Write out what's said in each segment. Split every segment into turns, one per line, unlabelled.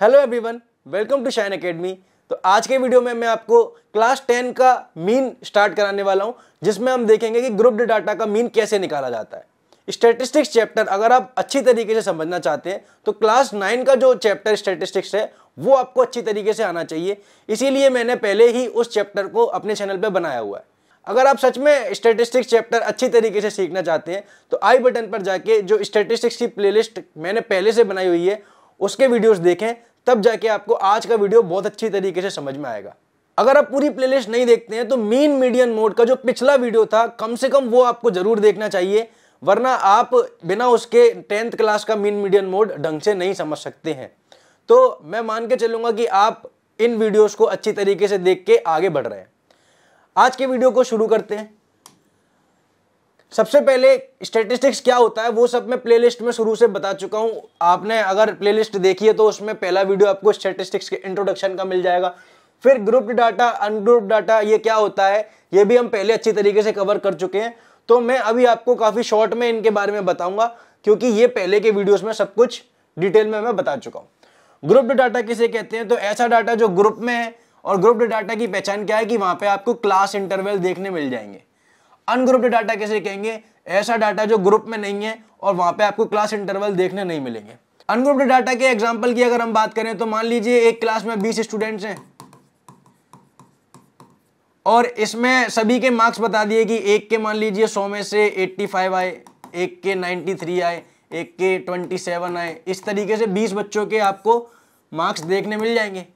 Hello everyone welcome to shine academy तो आज के वीडियो में मैं आपको क्लास टेन का मीन स्टार्ट कराने वाला हूँ, जिसमें हम देखेंगे कि ग्रुप डाटा का मीन कैसे निकाला जाता है। स्टेटिस्टिक्स चैप्टर अगर आप अच्छी तरीके से समझना चाहते हैं तो क्लास नाइन का जो चैप्टर स्टेटिस्टिक्स है, वो आपको अच्छी तरीके से आना चाहिए। इसीलिए मैंने पहले ही उस चैप्टर को अपने चैनल पर बनाया हुआ है। अगर आप सच में स्टेटिस्टिक्स चैप्टर अच्छी तरीके से सीखना चाहते हैं तो आई बटन पर जाके जो स्टेटिस्टिक्स की प्लेलिस्ट मैंने पहले से बनाई हुई है उसके वीडियोस देखें, तब जाके आपको आज का वीडियो बहुत अच्छी तरीके से समझ में आएगा। अगर आप पूरी प्लेलिस्ट नहीं देखते हैं तो मीन मीडियन मोड का जो पिछला वीडियो था, कम से कम वो आपको ज़रूर देखना चाहिए, वरना आप बिना उसके टेंथ क्लास का मीन मीडियन मोड ढंग से नहीं समझ सकते हैं। तो मैं मान के चलूँगा कि आप इन वीडियोस को अच्छी तरीके से देख के आगे बढ़ रहे हैं। आज के वीडियो को शुरू करते हैं। सबसे पहले स्टेटिस्टिक्स क्या होता है, वो सब मैं प्लेलिस्ट में शुरू से बता चुका हूँ। आपने अगर प्लेलिस्ट देखी है तो उसमें पहला वीडियो आपको स्टेटिस्टिक्स के इंट्रोडक्शन का मिल जाएगा। फिर ग्रुप डाटा अनग्रुप डाटा ये क्या होता है, ये भी हम पहले अच्छी तरीके से कवर कर चुके हैं। तो मैं अभी आपको काफ़ी शॉर्ट में इनके बारे में बताऊँगा, क्योंकि ये पहले के वीडियोस में सब कुछ डिटेल में मैं बता चुका हूँ। ग्रुप डाटा किसे कहते हैं? तो ऐसा डाटा जो ग्रुप में है, और ग्रुप डाटा की पहचान क्या है कि वहाँ पे आपको क्लास इंटरवल देखने मिल जाएँगे। अनग्रुप्ड डाटा कैसे कहेंगे ऐसा डाटा जो ग्रुप में नहीं है और वहाँ पे आपको क्लास इंटरवल देखने नहीं मिलेंगे। अनग्रुप्ड डाटा के एग्जांपल की अगर हम बात करें तो मान लीजिए एक क्लास में 20 स्टूडेंट्स हैं। और इसमें सभी के मार्क्स बता दिए कि एक के मान लीजिए 100 में से 85 आए, एक के 93 आए, एक के 27 आए। इस तरीके से 20 बच्चों के आपको मार्क्स देखने मिल जाएँगे।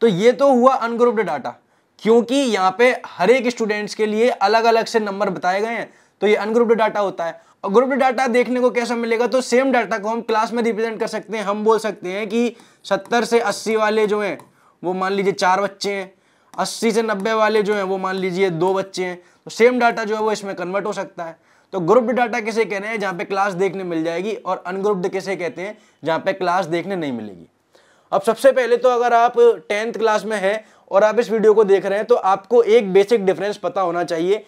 तो ये तो हुआ अनग्रुप्ड डाटा। क्योंकि यहाँ पे हर एक स्टूडेंट्स के लिए अलग अलग से नंबर बताए गए हैं। तो ये अनग्रुप्ड डाटा होता है। और ग्रुप्ड डाटा देखने को कैसा मिलेगा? तो सेम डाटा को हम क्लास में रिप्रेजेंट कर सकते हैं। हम बोल सकते हैं कि सत्तर से अस्सी वाले जो हैं, वो मान लीजिए चार बच्चे हैं। अस्सी से नब्बे वाले जो हैं, वो मान लीजिए दो बच्चे हैं। तो सेम डाटा जो है वो इसमें कन्वर्ट हो सकता है। तो ग्रुप्ड डाटा किसे कह रहे हैं? जहाँ पे क्लास देखने मिल जाएगी और अनग्रुप्ड किसे कहते हैं? जहाँ पे क्लास देखने नहीं मिलेगी। अब सबसे पहले तो अगर आप टेंथ क्लास में है और आप इस वीडियो को देख रहे हैं तो आपको एक बेसिक डिफरेंस पता होना चाहिए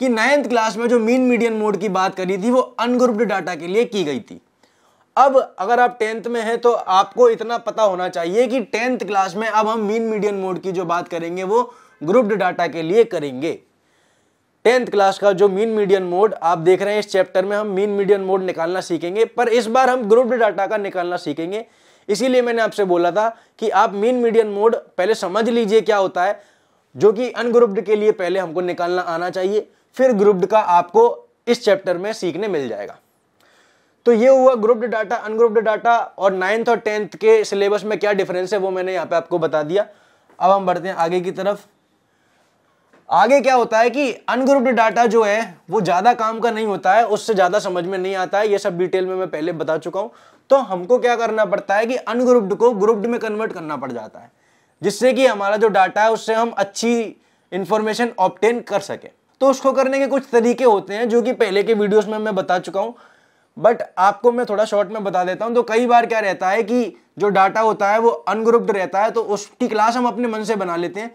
कि नाइन्थ क्लास में जो मीन मीडियन मोड की बात करी थी, वो अनग्रुप्ड डाटा के लिए की गई थी। अब अगर आप टेंथ में हैं तो आपको इतना पता होना चाहिए कि टेंथ क्लास में अब हम मीन मीडियन मोड की जो बात करेंगे, वो ग्रुप्ड डाटा के लिए करेंगे। टेंथ क्लास का जो मीन मीडियन मोड आप देख रहे हैं, इस चैप्टर में हम मीन मीडियन मोड निकालना सीखेंगे, पर इस बार हम ग्रुप्ड डाटा का निकालना सीखेंगे। इसीलिए मैंने आपसे बोला था कि आप मीन मीडियन मोड पहले समझ लीजिए क्या होता है, जो कि अनग्रुप्ड के लिए पहले हमको निकालना आना चाहिए, फिर ग्रुप्ड का आपको इस चैप्टर में सीखने मिल जाएगा। तो ये हुआ ग्रुप्ड डाटा अनग्रुप्ड डाटा और नाइन्थ और टेंथ के सिलेबस में क्या डिफरेंस है वो मैंने यहाँ पे आपको बता दिया। अब हम बढ़ते हैं आगे की तरफ़। आगे क्या होता है कि अनग्रुप्ड डाटा जो है, वो ज़्यादा काम का नहीं होता है, उससे ज़्यादा समझ में नहीं आता है। ये सब डिटेल में मैं पहले बता चुका हूँ। तो हमको क्या करना पड़ता है कि अनग्रुप्ड को ग्रुप्ड में कन्वर्ट करना पड़ जाता है, जिससे कि हमारा जो डाटा है, उससे हम अच्छी इंफॉर्मेशन ऑप्टेन कर सके। तो उसको करने के कुछ तरीके होते हैं, जो कि पहले के वीडियोस में मैं बता चुका हूँ। बट आपको मैं थोड़ा शॉर्ट में बता देता हूँ। तो कई बार क्या रहता है कि जो डाटा होता है, वो अनग्रुप्ड रहता है तो उसकी क्लास हम अपने मन से बना लेते हैं।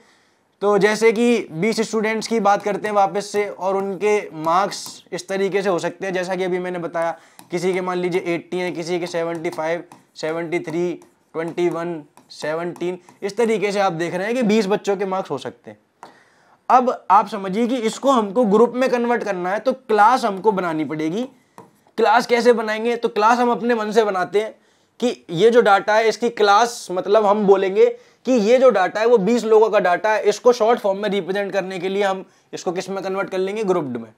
तो जैसे कि 20 स्टूडेंट्स की बात करते हैं वापस से और उनके मार्क्स इस तरीके से हो सकते हैं। जैसा कि अभी मैंने बताया किसी के मान लीजिए 80 हैं किसी के 75, 73, 21, 17 इस तरीके से आप देख रहे हैं कि 20 बच्चों के मार्क्स हो सकते हैं। अब आप समझिए कि इसको हमको ग्रुप में कन्वर्ट करना है तो क्लास हमको बनानी पड़ेगी। क्लास कैसे बनाएँगे? तो क्लास हम अपने मन से बनाते हैं कि ये जो डाटा है इसकी क्लास मतलब हम बोलेंगे कि ये जो डाटा है, वो 20 लोगों का डाटा है, इसको शॉर्ट फॉर्म में रिप्रेजेंट करने के लिए हम इसको किसमें कन्वर्ट कर लेंगे? ग्रुप्ड में।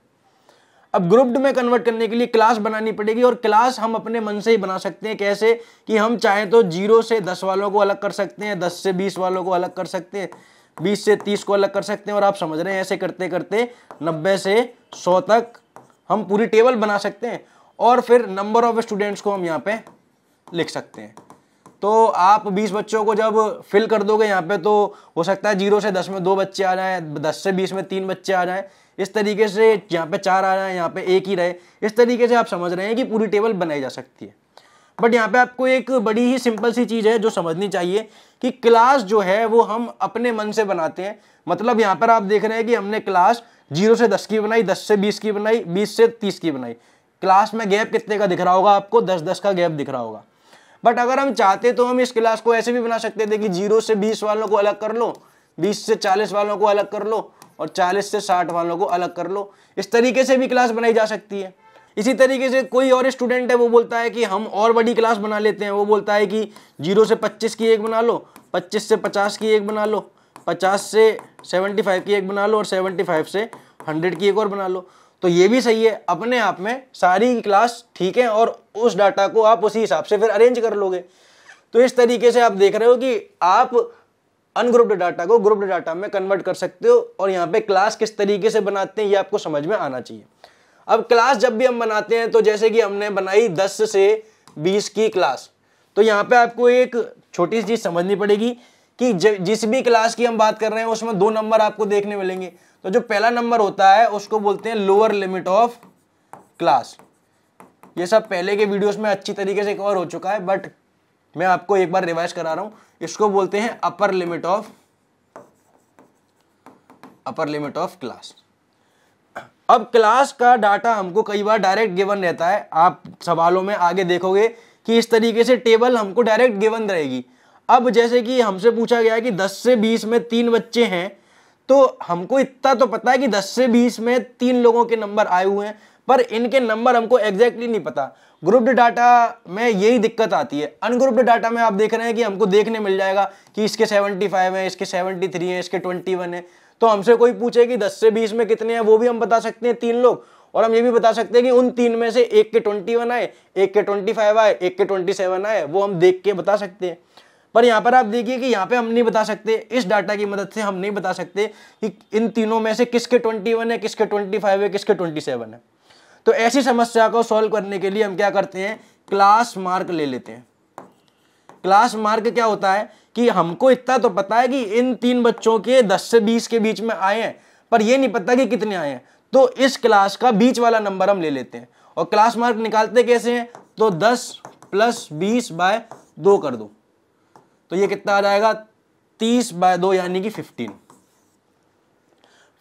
अब ग्रुप्ड में कन्वर्ट करने के लिए क्लास बनानी पड़ेगी और क्लास हम अपने मन से ही बना सकते हैं। कैसे? कि हम चाहें तो ज़ीरो से दस वालों को अलग कर सकते हैं, दस से बीस वालों को अलग कर सकते हैं, बीस से तीस को अलग कर सकते हैं और आप समझ रहे हैं, ऐसे करते करते नब्बे से सौ तक हम पूरी टेबल बना सकते हैं और फिर नंबर ऑफ़ स्टूडेंट्स को हम यहाँ पे लिख सकते हैं। तो आप 20 बच्चों को जब फिल कर दोगे यहाँ पे तो हो सकता है ज़ीरो से 10 में दो बच्चे आ जाएँ 10 से 20 में तीन बच्चे आ जाएँ। इस तरीके से यहाँ पे चार आ जाए यहाँ पे एक ही रहे। इस तरीके से आप समझ रहे हैं कि पूरी टेबल बनाई जा सकती है। बट यहाँ पे आपको एक बड़ी ही सिंपल सी चीज़ है जो समझनी चाहिए कि क्लास जो है, वो हम अपने मन से बनाते हैं। मतलब यहाँ पर आप देख रहे हैं कि हमने क्लास ज़ीरो से दस की बनाई, दस से बीस की बनाई, बीस से तीस की बनाई। क्लास में गैप कितने का दिख रहा होगा आपको? दस दस का गैप दिख रहा होगा। बट अगर हम चाहते तो हम इस क्लास को ऐसे भी बना सकते थे कि ज़ीरो से बीस वालों को अलग कर लो, बीस से चालीस वालों को अलग कर लो और चालीस से साठ वालों को अलग कर लो। इस तरीके से भी क्लास बनाई जा सकती है। इसी तरीके से कोई और स्टूडेंट है, वो बोलता है कि हम और बड़ी क्लास बना लेते हैं। वो बोलता है कि ज़ीरो से पच्चीस की एक बना लो, पच्चीस से पचास की एक बना लो, पचास से सेवेंटी फाइव की एक बना लो और सेवेंटी फाइव से हंड्रेड की एक और बना लो। तो ये भी सही है, अपने आप में सारी क्लास ठीक है और उस डाटा को आप उसी हिसाब से फिर अरेंज कर लोगे। तो इस तरीके से आप देख रहे हो कि आप अनग्रुप्ड डाटा को ग्रुप्ड डाटा में कन्वर्ट कर सकते हो और यहाँ पे क्लास किस तरीके से बनाते हैं, ये आपको समझ में आना चाहिए। अब क्लास जब भी हम बनाते हैं तो जैसे कि हमने बनाई 10 से 20 की क्लास तो यहाँ पे आपको एक छोटी सी चीज़ समझनी पड़ेगी कि जिस भी क्लास की हम बात कर रहे हैं, उसमें दो नंबर आपको देखने मिलेंगे। तो जो पहला नंबर होता है, उसको बोलते हैं लोअर लिमिट ऑफ़ क्लास ये सब पहले के वीडियोस में अच्छी तरीके से कवर हो चुका है बट मैं आपको एक बार रिवाइज करा रहा हूँ। इसको बोलते हैं upper limit of upper limit of class अब क्लास का डाटा हमको कई बार डायरेक्ट गिवन रहता है। आप सवालों में आगे देखोगे कि इस तरीके से टेबल हमको डायरेक्ट गिवन रहेगी। अब जैसे कि हमसे पूछा गया कि 10 से 20 में तीन बच्चे हैं तो हमको इतना तो पता है कि 10 से 20 में तीन लोगों के नंबर आए हुए हैं, पर इनके नंबर हमको एग्जैक्टली नहीं पता। ग्रुप्ड डाटा में यही दिक्कत आती है। अनग्रुप्ड डाटा में आप देख रहे हैं कि हमको देखने मिल जाएगा कि इसके 75 है, इसके 73 है, इसके 21 है। तो हमसे कोई पूछे कि 10 से 20 में कितने हैं, वो भी हम बता सकते हैं तीन लोग। और हम ये भी बता सकते हैं कि उन तीन में से एक के 21 आए, एक के 25 आए, एक के 27 आए, वो हम देख के बता सकते हैं। पर यहाँ पर आप देखिए कि यहाँ पे हम नहीं बता सकते, इस डाटा की मदद से हम नहीं बता सकते कि इन तीनों में से किसके 21 है, किसके 25 है, किसके 27 है। तो ऐसी समस्या को सॉल्व करने के लिए हम क्या करते हैं क्लास मार्क ले लेते हैं। क्लास मार्क क्या होता है कि हमको इतना तो पता है कि इन तीन बच्चों के 10 से 20 के बीच में आए हैं, पर ये नहीं पता कि कितने आए हैं। तो इस क्लास का बीच वाला नंबर हम ले लेते हैं। और क्लास मार्क निकालते कैसे हैं? तो 10 प्लस बीस बाय दो कर दो। तो ये कितना आ जाएगा? तीस बाय दो यानी कि फिफ्टीन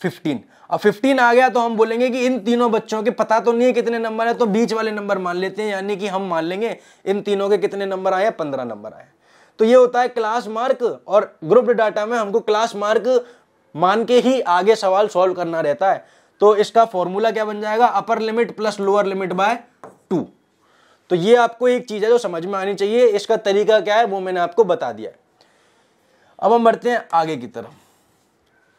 फिफ्टीन अब फिफ्टीन आ गया तो हम बोलेंगे कि इन तीनों बच्चों के पता तो नहीं है कितने नंबर है तो बीच वाले नंबर मान लेते हैं, यानी कि हम मान लेंगे इन तीनों के कितने नंबर आए पंद्रह नंबर आए तो ये होता है क्लास मार्क और ग्रुप डाटा में हमको क्लास मार्क मान के ही आगे सवाल सॉल्व करना रहता है। तो इसका फॉर्मूला क्या बन जाएगा? Upper limit plus lower limit by तो ये आपको एक चीज़ है जो समझ में आनी चाहिए, इसका तरीका क्या है, वो मैंने आपको बता दिया अब हम बढ़ते हैं आगे की तरफ़।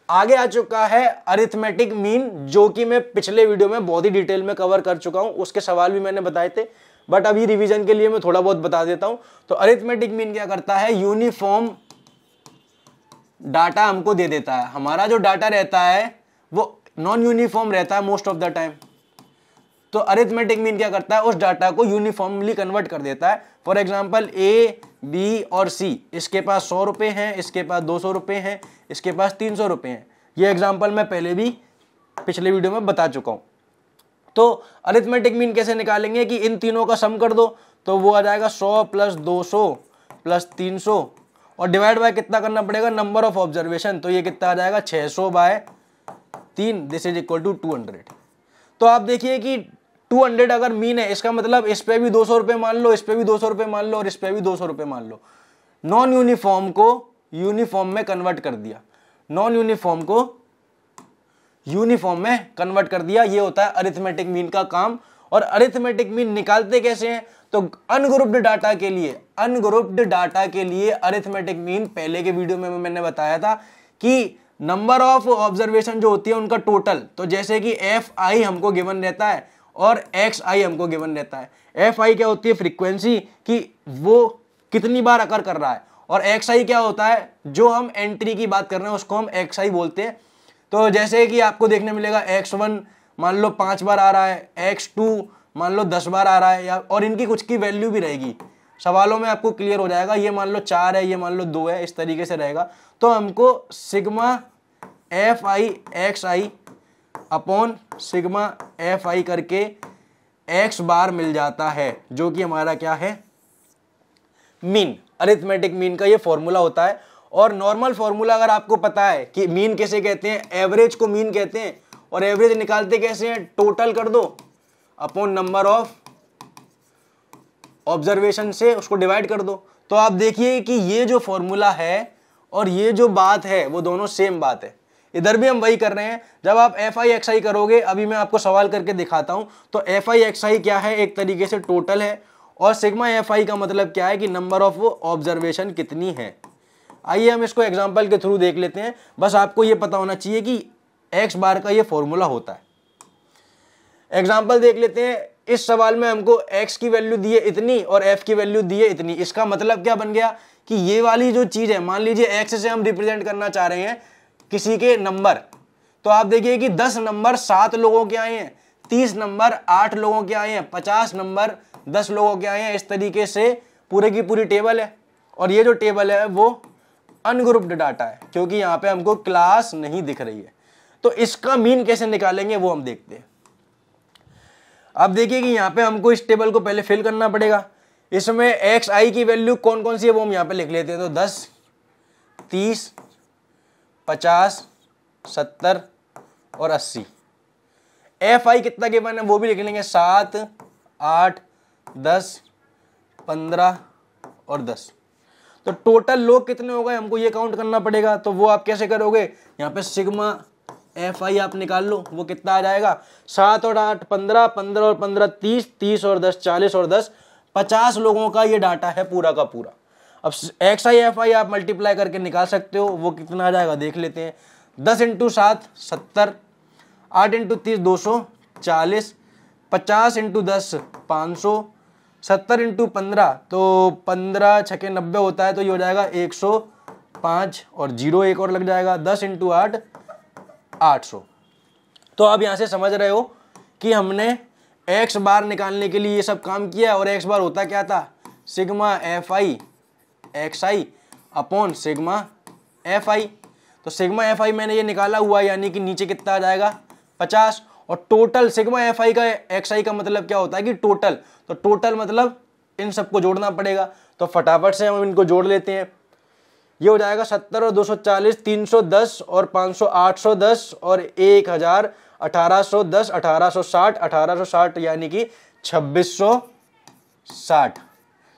आगे आ चुका है अरिथमेटिक मीन जो कि मैं पिछले वीडियो में बहुत ही डिटेल में कवर कर चुका हूँ, उसके सवाल भी मैंने बताए थे बट अभी रिवीजन के लिए मैं थोड़ा बहुत बता देता हूँ। तो अरिथमेटिक मीन क्या करता है? यूनिफॉर्म डाटा हमको दे देता है। हमारा जो डाटा रहता है, वो नॉन यूनिफॉर्म रहता है मोस्ट ऑफ़ द टाइम तो अरिथमेटिक मीन क्या करता है? उस डाटा को यूनिफॉर्मली कन्वर्ट कर देता है। फॉर एग्ज़ाम्पल ए बी और सी इसके पास सौ रुपये हैं, इसके पास दो सौ रुपये हैं, इसके पास तीन सौ रुपये हैं। ये एग्ज़ाम्पल मैं पहले भी पिछले वीडियो में बता चुका हूँ। तो अरिथमेटिक मीन कैसे निकालेंगे कि इन तीनों का सम कर दो? तो वो आ जाएगा सौ प्लस दो सौ प्लस तीन सौ। और डिवाइड बाय कितना करना पड़ेगा? नंबर ऑफ़ ऑब्जर्वेशन तो ये कितना आ जाएगा? छः सौ बाय तीन। This is equal to two hundred तो आप देखिए कि 200 अगर मीन है, इसका मतलब इस पे भी दो सौ रुपये मान लो, इस पे भी दो सौ रुपये मान लो, और इस पे भी दो सौ रुपये मान लो। नॉन यूनिफॉर्म को यूनिफॉर्म में कन्वर्ट कर दिया। नॉन यूनिफॉर्म को यूनिफॉर्म में कन्वर्ट कर दिया। ये होता है अरिथमेटिक मीन का काम। और अरिथमेटिक मीन निकालते कैसे हैं? तो अनग्रुप्ड डाटा के लिए अनग्रुप्ड डाटा के लिए अरिथमेटिक मीन पहले के वीडियो में मैंने बताया था कि नंबर ऑफ़ ऑब्जर्वेशन जो होती है उनका टोटल तो जैसे कि एफ़ आई हमको गिवन रहता है। और एक्स आई हमको गिवन रहता है। एफ़ आई क्या होती है? फ्रीक्वेंसी कि वो कितनी बार अकर कर रहा है। और एक्स आई क्या होता है? जो हम एंट्री की बात कर रहे हैं, उसको हम एक्स आई बोलते हैं। तो जैसे कि आपको देखने मिलेगा एक्स वन मान लो पाँच बार आ रहा है एक्स टू मान लो दस बार आ रहा है, या और इनकी कुछ की वैल्यू भी रहेगी। सवालों में आपको क्लियर हो जाएगा, ये मान लो चार है, ये मान लो दो है, इस तरीके से रहेगा। तो हमको sigma f i x i upon sigma f i करके एक्स बार मिल जाता है, जो कि हमारा क्या है? मीन अरिथमेटिक मीन का ये फॉर्मूला होता है। और नॉर्मल फॉर्मूला अगर आपको पता है कि मीन कैसे कहते हैं एवरेज को मीन कहते हैं, और एवरेज निकालते कैसे हैं टोटल कर दो। अपॉन नंबर ऑफ़ ऑब्जर्वेशन से उसको डिवाइड कर दो। तो आप देखिए कि ये जो फॉर्मूला है और ये जो बात है, वो दोनों सेम बात है। इधर भी हम वही कर रहे हैं। जब आप एफ़ आई एक्स आई करोगे, अभी मैं आपको सवाल करके दिखाता हूँ। तो एफ़ आई एक्स आई क्या है? एक तरीके से टोटल है। और सिग्मा एफ़ आई का मतलब क्या है कि नंबर ऑफ़ ऑब्जर्वेशन कितनी है? आइए हम इसको एग्ज़ाम्पल के थ्रू देख लेते हैं। बस आपको ये पता होना चाहिए कि एक्स बार का ये फॉर्मूला होता है। एग्ज़ाम्पल देख लेते हैं। इस सवाल में हमको एक्स की वैल्यू दी है इतनी और एफ़ की वैल्यू दी है इतनी। इसका मतलब क्या बन गया कि ये वाली जो चीज़ है, मान लीजिए एक्स से हम रिप्रेजेंट करना चाह रहे हैं किसी के नंबर। तो आप देखिए कि दस नंबर सात लोगों के आए हैं, तीस नंबर आठ लोगों के आए हैं, पचास नंबर दस लोगों के आए हैं। इस तरीके से पूरे की पूरी टेबल है। और ये जो टेबल है, वो अनग्रुप्ड डाटा है, क्योंकि यहाँ पे हमको क्लास नहीं दिख रही है। तो इसका मीन कैसे निकालेंगे, वो हम देखते हैं। अब देखिए कि यहाँ पे हमको इस टेबल को पहले फिल करना पड़ेगा। इसमें एक्स आई की वैल्यू कौन कौन सी है, वो हम यहाँ पे लिख लेते हैं। तो दस, तीस पचास, सत्तर और अस्सी। एफ़ आई कितना गिवन है वो भी लिख लेंगे सात, आठ, दस, पंद्रह और दस। तो टोटल लोग कितने हो गए? हमको ये काउंट करना पड़ेगा। तो वो आप कैसे करोगे? यहाँ पे सिग्मा एफ़ आई आप निकाल लो। वो कितना आ जाएगा? सात और आठ, पंद्रह पंद्रह और पंद्रह, तीस तीस और दस, चालीस और दस। पचास लोगों का ये डाटा है पूरा का पूरा। अब एक्स आई एफ़ आई आप मल्टीप्लाई करके निकाल सकते हो, वो कितना आ जाएगा देख लेते हैं। दस इंटू सात, सत्तर, आठ इंटू तीस, दो सौ, चालीस, पचास इंटू दस, पाँच सौ, सत्तर इंटू पंद्रह तो पंद्रह छके नब्बे होता है तो ये हो जाएगा एक सौ पाँच, और ज़ीरो एक और लग जाएगा, दस इंटू आठ आठ सौ। तो आप यहाँ से समझ रहे हो कि हमने एक्स बार निकालने के लिए ये सब काम किया, और एक्स बार होता क्या था? Sigma f i x i upon sigma f i तो सिग्मा एफ़ आई मैंने ये निकाला हुआ, यानी कि नीचे कितना आ जाएगा? पचास। और टोटल सिग्मा एफ़ आई का एक्स आई का मतलब क्या होता है कि टोटल तो टोटल मतलब इन सबको जोड़ना पड़ेगा। तो फटाफट से हम इनको जोड़ लेते हैं। ये हो जाएगा सत्तर और दो सौ चालीस, तीन सौ दस और पाँच सौ आठ सौ दस और एक हज़ार अठारह सौ दस, अठारह सौ साठ, अठारह सौ साठ, यानी कि छब्बीस सौ साठ।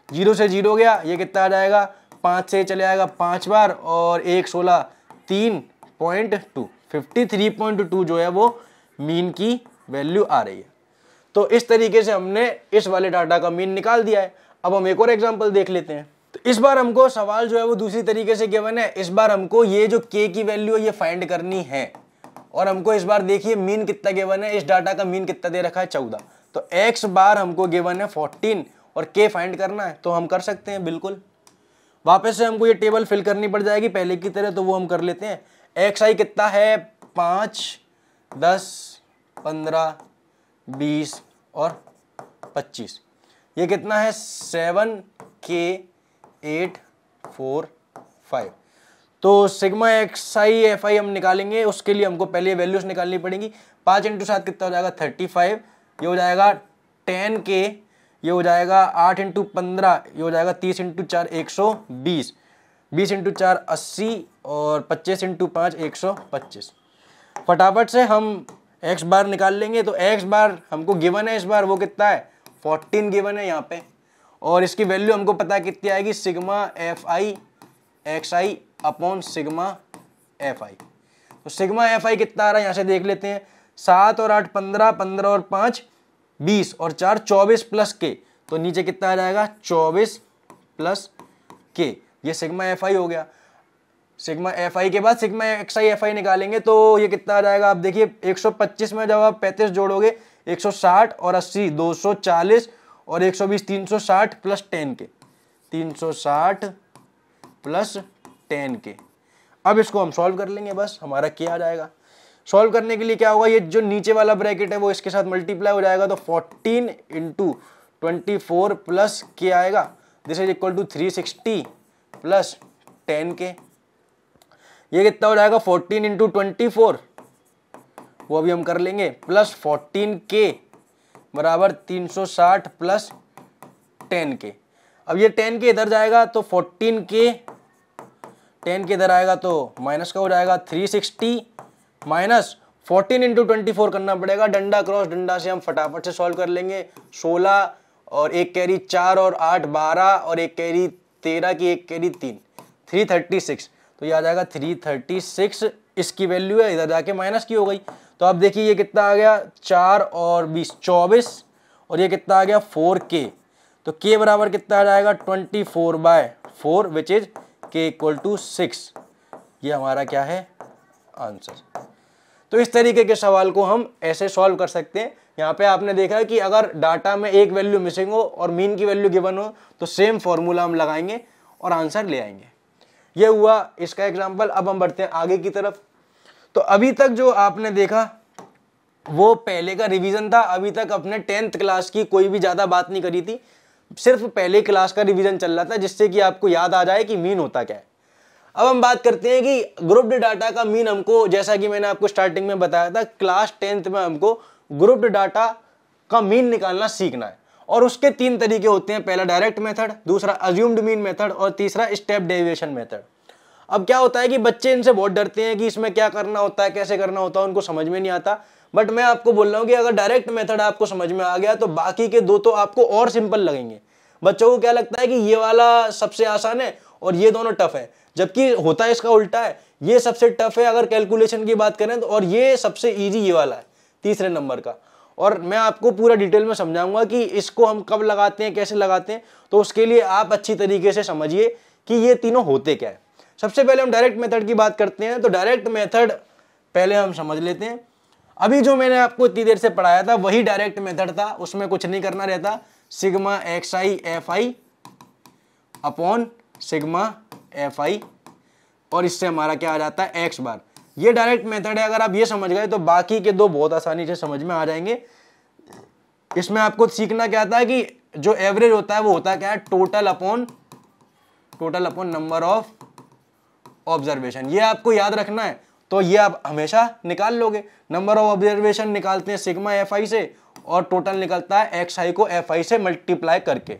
ज़ीरो से ज़ीरो गया, ये कितना आ जाएगा? पाँच से चले आएगा पाँच बार और एक सोलह, तीन point two, fifty three point two जो है वो मीन की वैल्यू आ रही है। तो इस तरीके से हमने इस वाले डाटा का मीन निकाल दिया है। अब हम एक और एग्ज़ाम्पल देख लेते हैं। तो इस बार हमको सवाल जो है वो दूसरी तरीके से गिवन है। इस बार हमको ये जो के की वैल्यू है, ये फाइंड करनी है। और हमको इस बार देखिए मीन कितना गिवन है। इस डाटा का मीन कितना दे रखा है? चौदह। तो एक्स बार हमको गिवन है फोर्टीन और के फाइंड करना है तो हम कर सकते हैं, बिल्कुल। वापस से हमको ये टेबल फिल करनी पड़ जाएगी, पहले की तरह तो वो हम कर लेते हैं। एक्स आई कितना है? पाँच, दस, पंद्रह, बीस और पच्चीस। ये कितना है? सेवन के एट फोर फाइव तो sigma x i f i हम निकालेंगे, उसके लिए हमको पहले वैल्यूज़ निकालनी पड़ेंगी। पाँच इंटू सात कितना हो जाएगा? थर्टी फाइव ये हो जाएगा टेन के ये हो जाएगा आठ इंटू पंद्रह, ये हो जाएगा तीस इंटू चार, एक सौ बीस। बीस इंटू चार, अस्सी और पच्चीस इंटू पाँच, एक सौ पच्चीस। फटाफट से हम एक्स बार निकाल लेंगे तो एक्स बार हमको गिवन है इस बार, वो कितना है? फोर्टीन गिवन है यहाँ पे। और इसकी वैल्यू हमको पता कितनी आएगी? Sigma f i x i upon sigma f i तो सिग्मा एफ़ आई कितना आ रहा है? यहाँ से देख लेते हैं। सात और आठ, पंद्रह पंद्रह और पाँच बीस और चार चौबीस प्लस के तो नीचे कितना आ जाएगा? चौबीस प्लस के। ये सिग्मा एफ़ आई हो गया। सिग्मा एफ़ आई के बाद sigma x i f i निकालेंगे तो ये कितना आ जाएगा? आप देखिए 125 में जब आप 35 जोड़ोगे 160 और 80 240 और 120 360 प्लस 10 के। 360 प्लस 10 के। अब इसको हम सॉल्व कर लेंगे, बस हमारा क्या आ जाएगा? सॉल्व करने के लिए क्या होगा? ये जो नीचे वाला ब्रैकेट है, वो इसके साथ मल्टीप्लाई हो जाएगा तो 14 इंटू ट्वेंटी फोर प्लस के आएगा this is equal to 360 plus 10 के ये कितना हो जाएगा? फोर्टीन इंटू ट्वेंटी फोर वो अभी हम कर लेंगे। प्लस फोर्टीन के बराबर तीन सौ साठ प्लस टेन के अब ये टेन के इधर जाएगा तो फोर्टीन के टेन के इधर आएगा तो माइनस का हो जाएगा three sixty minus fourteen into twenty four करना पड़ेगा। डंडा क्रॉस डंडा से हम फटाफट से सॉल्व कर लेंगे। सोलह और एक कैरी चार और आठ, बारह और एक कैरी तेरह की एक कैरी तीन। थ्री थर्टी सिक्स तो ये आ जाएगा थ्री थर्टी सिक्स इसकी वैल्यू है, इधर जाके माइनस की हो गई। तो आप देखिए ये कितना आ गया? चार और बीस, चौबीस। और ये कितना आ गया? फोर के तो के बराबर कितना आ जाएगा? Twenty four by four which is के इक्वल टू सिक्स ये हमारा क्या है? आंसर तो इस तरीके के सवाल को हम ऐसे सॉल्व कर सकते हैं। यहाँ पे आपने देखा कि अगर डाटा में एक वैल्यू मिसिंग हो और मीन की वैल्यू गिवन हो तो सेम फॉर्मूला हम लगाएँगे और आंसर ले आएँगे। ये हुआ इसका एग्ज़ाम्पल अब हम बढ़ते हैं आगे की तरफ़। तो अभी तक जो आपने देखा, वो पहले का रिवीजन था। अभी तक अपने टेंथ क्लास की कोई भी ज़्यादा बात नहीं करी थी। सिर्फ़ पहले क्लास का रिवीजन चल रहा था, जिससे कि आपको याद आ जाए कि मीन होता क्या है। अब हम बात करते हैं कि ग्रुप्ड डाटा का मीन हमको, जैसा कि मैंने आपको स्टार्टिंग में बताया था क्लास टेंथ में हमको ग्रुप्ड डाटा का मीन निकालना सीखना है। और उसके तीन तरीके होते हैं, पहला डायरेक्ट मेथड दूसरा अज्यूम्ड मीन मेथड और तीसरा स्टेप डेविएशन मेथड अब क्या होता है कि बच्चे इनसे बहुत डरते हैं कि इसमें क्या करना होता है, कैसे करना होता है, उनको समझ में नहीं आता। बट मैं आपको बोल रहा हूँ कि अगर डायरेक्ट मेथड आपको समझ में आ गया तो बाकी के दो तो आपको और सिंपल लगेंगे। बच्चों को क्या लगता है कि ये वाला सबसे आसान है और ये दोनों टफ है? जबकि होता है इसका उल्टा है। ये सबसे टफ है, अगर कैलकुलेशन की बात करें तो और ये सबसे ईजी ये वाला है, तीसरे नंबर का। और मैं आपको पूरा डिटेल में समझाऊँगा कि इसको हम कब लगाते हैं, कैसे लगाते हैं तो उसके लिए आप अच्छी तरीके से समझिए कि ये तीनों होते क्या है। सबसे पहले हम डायरेक्ट मेथड की बात करते हैं तो डायरेक्ट मेथड पहले हम समझ लेते हैं। अभी जो मैंने आपको इतनी देर से पढ़ाया था, वही डायरेक्ट मेथड था, उसमें कुछ नहीं करना रहता। Sigma x i f i upon sigma f i और इससे हमारा क्या आ जाता है? एक्स बार ये डायरेक्ट मेथड है, अगर आप ये समझ गए तो बाकी के दो बहुत आसानी से समझ में आ जाएँगे। इसमें आपको सीखना क्या था कि जो एवरेज होता है, वो होता क्या है? Total upon total upon number of observation ये आपको याद रखना है तो ये आप हमेशा निकाल लोगे। नंबर ऑफ़ ऑब्जर्वेशन निकालते हैं सिग्मा एफ़ आई से, और टोटल निकलता है एक्स आई को एफ़ आई से मल्टीप्लाई करके।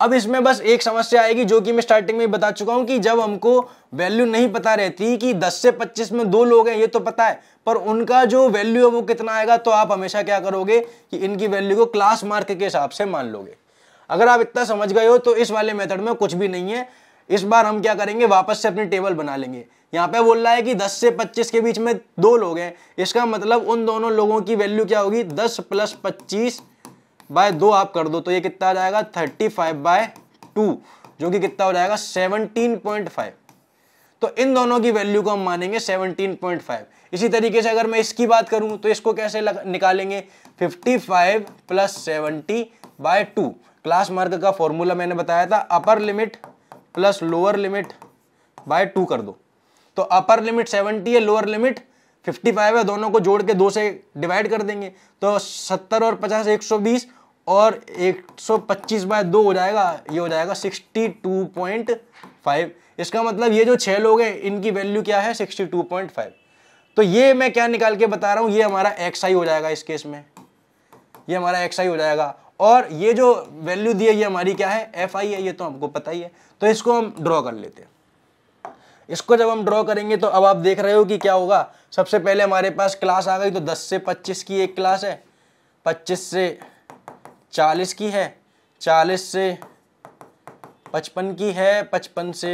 अब इसमें बस एक समस्या आएगी, जो कि मैं स्टार्टिंग में बता चुका हूँ कि जब हमको वैल्यू नहीं पता रहती कि 10 से 25 में दो लोग हैं, ये तो पता है, पर उनका जो वैल्यू है वो कितना आएगा तो आप हमेशा क्या करोगे कि इनकी वैल्यू को क्लास मार्क के हिसाब से मान लोगे। अगर आप इतना समझ गए हो तो इस वाले मेथड में कुछ भी नहीं है। इस बार हम क्या करेंगे, वापस से अपनी टेबल बना लेंगे। यहाँ पे बोल रहा है कि 10 से 25 के बीच में दो लोग हैं। इसका मतलब उन दोनों लोगों की वैल्यू क्या होगी? 10 प्लस पच्चीस बाय दो आप कर दो तो ये कितना आ जाएगा? 35 बाय टू जो कि कितना हो जाएगा? 17.5 तो इन दोनों की वैल्यू को हम मानेंगे 17.5 इसी तरीके से अगर मैं इसकी बात करूँ तो इसको कैसे निकालेंगे? 55 plus seventy by two class mark का फॉर्मूला मैंने बताया था upper limit plus lower limit by two कर दो. तो अपर लिमिट सेवेंटी है लोअर लिमिट फिफ्टी फाइव है, दोनों को जोड़ के दो से डिवाइड कर देंगे। तो सत्तर और पचास, एक सौ बीस और एक सौ पच्चीस बाय दो हो जाएगा, ये हो जाएगा सिक्सटी टू पॉइंट फाइव। इसका मतलब ये जो छह लोग हैं, इनकी वैल्यू क्या है? Sixty two point five. तो ये मैं क्या निकाल के बता रहा हूँ, ये हमारा एक्स आई हो जाएगा इस केस में। ये हमारा एक्स आई हो जाएगा। और ये जो वैल्यू दी है, ये हमारी क्या है? एफ़ आई है, ये तो हमको पता ही है। तो इसको हम ड्रॉ कर लेते हैं। इसको जब हम ड्रॉ करेंगे तो अब आप देख रहे हो कि क्या होगा? सबसे पहले हमारे पास क्लास आ गई तो 10 से 25 की एक क्लास है। 25 से 40 की है 40 से 55 की है 55 से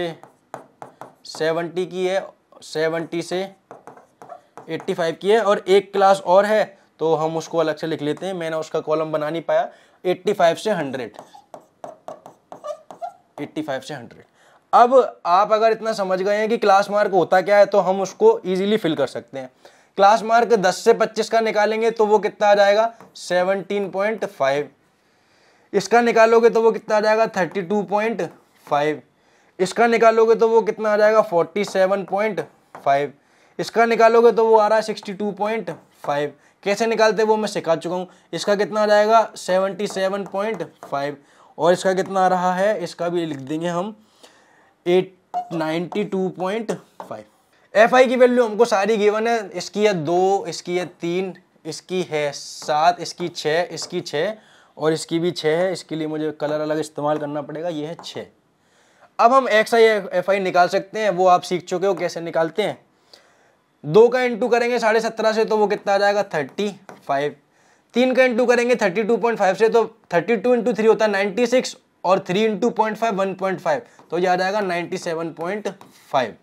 70 की है 70 से 85 की है और एक क्लास और है तो हम उसको अलग से लिख लेते हैं। मैंने उसका कॉलम बना नहीं पाया। 85 से 100 85 से 100 अब आप अगर इतना समझ गए हैं कि क्लास मार्क होता क्या है तो हम उसको इजीली फिल कर सकते हैं। क्लास मार्क 10 से 25 का निकालेंगे तो वो कितना आ जाएगा? 17.5 इसका निकालोगे तो वो कितना आ जाएगा? 32.5 इसका निकालोगे तो वो कितना आ जाएगा? 47.5 इसका निकालोगे तो वो आ रहा है 62.5 कैसे निकालते वो मैं सिखा चुका हूँ। इसका कितना आ जाएगा? 77.5 और इसका कितना आ रहा है? इसका भी लिख देंगे हम। Eight ninety two point five f i की वैल्यू हमको सारी गिवन है। इसकी है दो, इसकी है तीन, इसकी है सात, इसकी छः इसकी छः और इसकी भी छः है, इसके लिए मुझे कलर अलग इस्तेमाल करना पड़ेगा, ये है छः अब हम एक्स आई एफ़ आई निकाल सकते हैं, वो आप सीख चुके हो, कैसे निकालते हैं? दो का इंटू करेंगे साढ़े सत्रह से तो वो कितना आ जाएगा? Thirty five. तीन का इंटू करेंगे थर्टी टू पॉइंट फाइव से तो थर्टी टू इंटू थ्री होता है नाइन्टी सिक्स और three into point five, one point five. तो ये आ जाएगा ninety seven point five.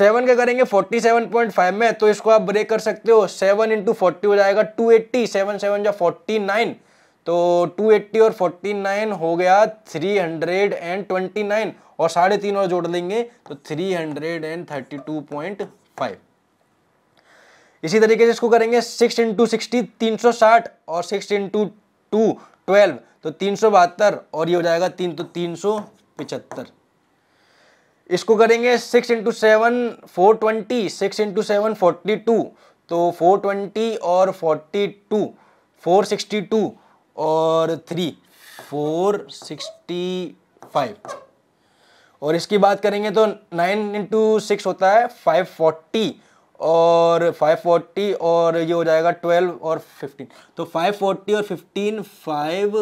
Seven का करेंगे फोर्टी सेवन पॉइंट फाइव में तो इसको आप ब्रेक कर सकते हो। सेवन इंटू फोर्टी हो जाएगा टू एट्टी सेवन सेवन या फोर्टी नाइन तो टू एट्टी और फोर्टी नाइन हो गया three hundred and twenty nine और साढ़े तीन और जोड़ देंगे तो three hundred and thirty two point five इसी तरीके से इसको करेंगे सिक्स इंटू सिक्सटी तीन सौ साठ और सिक्स इंटू टू ट्वेल्व तो तीन सौ बहत्तर और ये हो जाएगा तीन तो तीन सौ पिचहत्तर। इसको करेंगे six into seven four twenty six into seven forty two तो फोर ट्वेंटी और forty two four sixty two और थ्री फोर सिक्सटी फाइव और इसकी बात करेंगे तो नाइन इंटू सिक्स होता है फाइव फोर्टी और 540 और ये हो जाएगा 12 और 15 तो 540 और 15 फाइव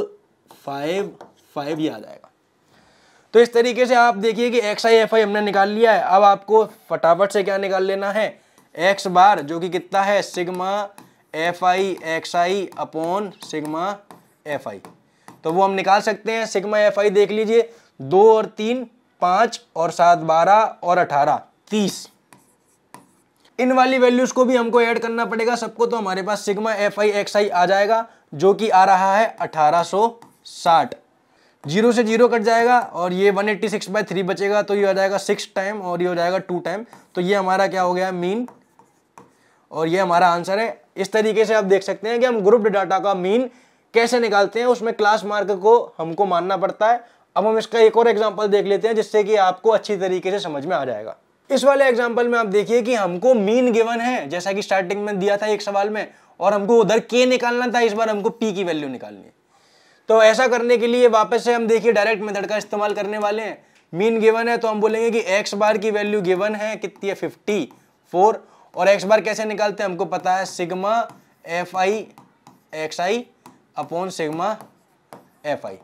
फाइव फाइव ये आ जाएगा. तो इस तरीके से आप देखिए कि एक्स आई एफ़ आई हमने निकाल लिया है। अब आपको फटाफट से क्या निकाल लेना है? एक्स बार जो कि कितना है? Sigma f i x i upon sigma f i तो वो हम निकाल सकते हैं। सिग्मा एफ़ आई देख लीजिए। दो और तीन, पाँच और सात, बारह और अठारह, तीस। इन वाली वैल्यूज़ को भी हमको ऐड करना पड़ेगा। सबको तो हमारे पास sigma f i x i आ जाएगा, जो कि आ रहा है 1860 ज़ीरो से ज़ीरो कट जाएगा और ये 186 एट्टी सिक्स बाई थ्री बचेगा तो ये हो जाएगा सिक्स टाइम और ये हो जाएगा टू टाइम तो ये हमारा क्या हो गया मीन और ये हमारा आंसर है। इस तरीके से आप देख सकते हैं कि हम ग्रुप डाटा का मीन कैसे निकालते हैं, उसमें क्लास मार्क को हमको मानना पड़ता है। अब हम इसका एक और एग्ज़ाम्पल देख लेते हैं, जिससे कि आपको अच्छी तरीके से समझ में आ जाएगा। इस वाले एग्ज़ाम्पल में आप देखिए कि हमको मीन गिवन है, जैसा कि स्टार्टिंग में दिया था एक सवाल में, और हमको उधर के निकालना था, इस बार हमको पी की वैल्यू निकालनी है। तो ऐसा करने के लिए वापस से हम देखिए डायरेक्ट मेथड का इस्तेमाल करने वाले हैं। मीन गिवन है तो हम बोलेंगे कि एक्स बार की वैल्यू गिवन है, कितनी है? फिफ्टी फोर और एक्स बार कैसे निकालते हैं? हमको पता है sigma f i x i upon sigma f i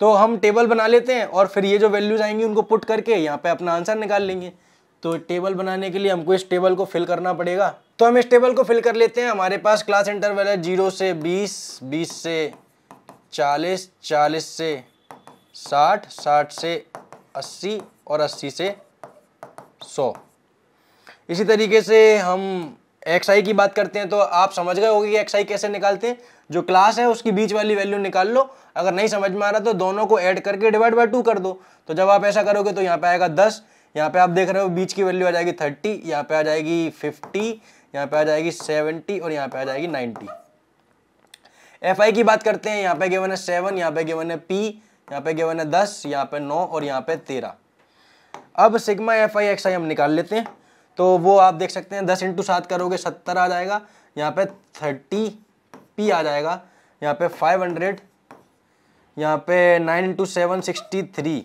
तो हम टेबल बना लेते हैं और फिर ये जो वैल्यूज़ आएँगी उनको पुट करके यहाँ पे अपना आंसर निकाल लेंगे। तो टेबल बनाने के लिए हमको इस टेबल को फिल करना पड़ेगा। तो हम इस टेबल को फिल कर लेते हैं। हमारे पास क्लास इंटरवल है ज़ीरो से बीस बीस से चालीस चालीस से साठ साठ से अस्सी और अस्सी से सौ। इसी तरीके से हम एक्स आई की बात करते हैं तो आप समझ गए होगी कि एक्स आई कैसे निकालते हैं। जो क्लास है, उसकी बीच वाली वैल्यू निकाल लो। अगर नहीं समझ में आ रहा तो दोनों को ऐड करके डिवाइड बाय टू कर दो। तो जब आप ऐसा करोगे तो यहाँ पे आएगा दस। यहाँ पे आप देख रहे हो, बीच की वैल्यू आ जाएगी थर्टी। यहाँ पे आ जाएगी फिफ्टी। यहाँ पे आ जाएगी सेवेंटी और यहाँ पे आ जाएगी नाइन्टी एफ़ आई की बात करते हैं, यहाँ पे गिवन है सेवन यहाँ पे गिवन है पी यहाँ पे गिवन है दस, यहाँ पे नौ और यहाँ पे तेरह। अब sigma f i x i हम निकाल लेते हैं। तो वो आप देख सकते हैं, दस इंटू सात करोगे, सत्तर आ जाएगा। यहाँ पे थर्टी पी आ जाएगा। यहाँ पे फाइव हंड्रेड यहाँ पे nine into seven sixty three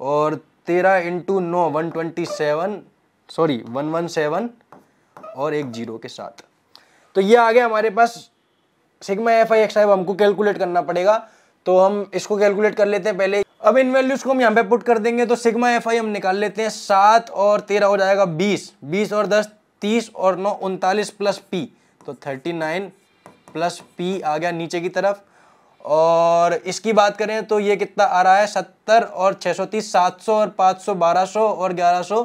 और तेरह इंटू नौ one twenty seven sorry one one seven और एक ज़ीरो के साथ। तो ये आ गया हमारे पास sigma f i x i हमको कैलकुलेट करना पड़ेगा तो हम इसको कैलकुलेट कर लेते हैं पहले। अब इन वैल्यूज़ को हम यहाँ पे पुट कर देंगे तो सिग्मा एफ़ आई हम निकाल लेते हैं, सात और तेरह हो जाएगा बीस। बीस और दस, तीस और नौ, उनतालीस प्लस पी तो थर्टी नाइन प्लस पी आ गया नीचे की तरफ़। और इसकी बात करें तो ये कितना आ रहा है, सत्तर और छः सौ तीस, सात सौ और पाँच सौ, बारह सौ और ग्यारह सौ,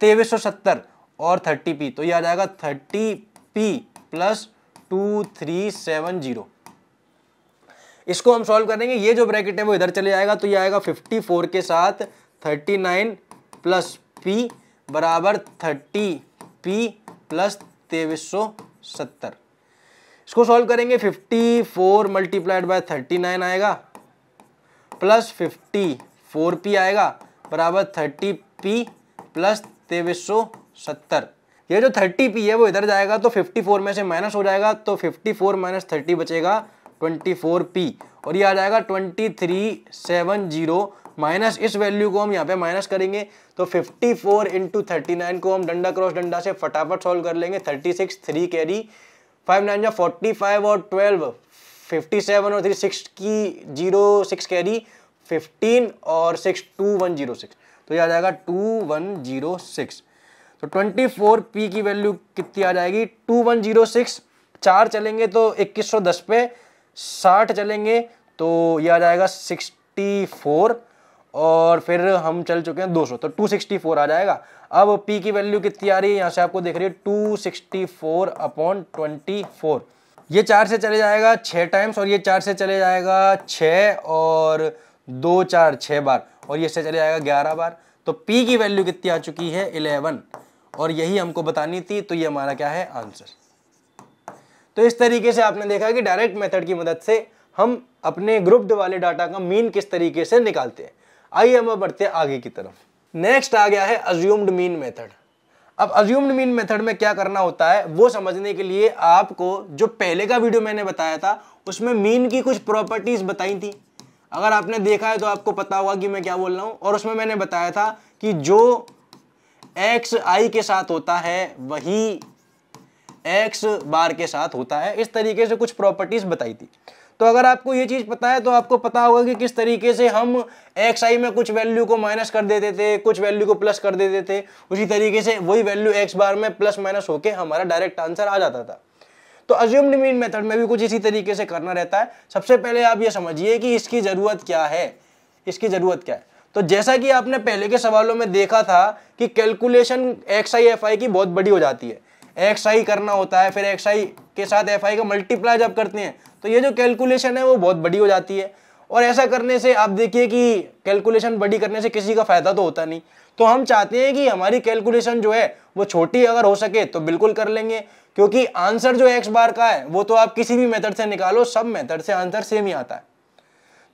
तेईस सौ सत्तर और थर्टी पी तो ये आ जाएगा thirty p plus two three seven zero इसको हम सॉल्व करेंगे ये जो ब्रैकेट है, वो इधर चले जाएगा तो ये आएगा फिफ्टी फोर के साथ थर्टी नाइन प्लस पी बराबर थर्टी पी प्लस तेईस सौ सत्तर। इसको सॉल्व करेंगे 54 four multiplied by thirty nine आएगा प्लस फिफ्टी फोर पी आएगा, बराबर थर्टी पी प्लस तेईस सौ सत्तर। ये जो थर्टी पी है वो इधर जाएगा तो फिफ्टी फोर में से माइनस हो जाएगा तो फिफ्टी फोर माइनस थर्टी बचेगा ट्वेंटी फोर पी और ये आ जाएगा twenty three seven zero minus इस वैल्यू को हम यहाँ पे माइनस करेंगे तो फिफ्टी फोर इंटू को हम डंडा क्रॉस डंडा से फटाफट सॉल्व कर लेंगे thirty six three carry five nine जा फोर्टी और ट्वेल्व फिफ्टी सेवन और थ्री सिक्स की ज़ीरो सिक्स कैरी फिफ्टीन और six two one zero six तो ये आ जाएगा टू वन ज़ीरो सिक्स तो 24 पी की वैल्यू कितनी आ जाएगी? 2106 चार चलेंगे तो 2110 पे। 60 चलेंगे तो ये आ जाएगा 64 और फिर हम चल चुके हैं 200 तो 264 आ जाएगा। अब p की वैल्यू कितनी आ रही है? यहाँ से आपको देख रही है 264 अपॉन ट्वेंटी ये चार से चले जाएगा छः टाइम्स और ये चार से चले जाएगा छः और दो चार छः बार। और ये से चले जाएगा ग्यारह बार। तो p की वैल्यू कितनी आ चुकी है? इलेवन। और यही हमको बतानी थी तो ये हमारा क्या है? आंसर तो इस तरीके से आपने देखा कि डायरेक्ट मेथड की मदद से हम अपने ग्रुप्ड वाले डाटा का मीन किस तरीके से निकालते हैं। आइए हम बढ़ते हैं आगे की तरफ़। नेक्स्ट आ गया है अज्यूम्ड मीन मेथड अब अज्यूम्ड मीन मेथड में क्या करना होता है, वो समझने के लिए आपको जो पहले का वीडियो मैंने बताया था, उसमें मीन की कुछ प्रॉपर्टीज़ बताई थी। अगर आपने देखा है तो आपको पता होगा कि मैं क्या बोल रहा हूँ। और उसमें मैंने बताया था कि जो एक्स आई के साथ होता है, वही एक्स बार के साथ होता है। इस तरीके से कुछ प्रॉपर्टीज़ बताई थी। तो अगर आपको ये चीज़ पता है तो आपको पता होगा कि किस तरीके से हम एक्स आई में कुछ वैल्यू को माइनस कर देते थे, कुछ वैल्यू को प्लस कर देते थे। उसी तरीके से वही वैल्यू एक्स बार में प्लस माइनस होके हमारा डायरेक्ट आंसर आ जाता था। तो अज्यूम्ड मीन मेथड में भी कुछ इसी तरीके से करना रहता है। सबसे पहले आप ये समझिए कि इसकी ज़रूरत क्या है। इसकी ज़रूरत क्या है। तो जैसा कि आपने पहले के सवालों में देखा था कि calculation x i f i की बहुत बड़ी हो जाती है। एक्स आई करना होता है, फिर एक्स आई के साथ एफ़ आई का मल्टीप्लाई जब करते हैं तो ये जो कैलकुलेशन है वो बहुत बड़ी हो जाती है। और ऐसा करने से आप देखिए कि कैलकुलेशन बड़ी करने से किसी का फ़ायदा तो होता नहीं। तो हम चाहते हैं कि हमारी कैलकुलेशन जो है, वो छोटी अगर हो सके तो बिल्कुल कर लेंगे, क्योंकि आंसर जो एक्स बार का है, वो तो आप किसी भी मेथड से निकालो, सब मेथड से आंसर सेम ही आता है।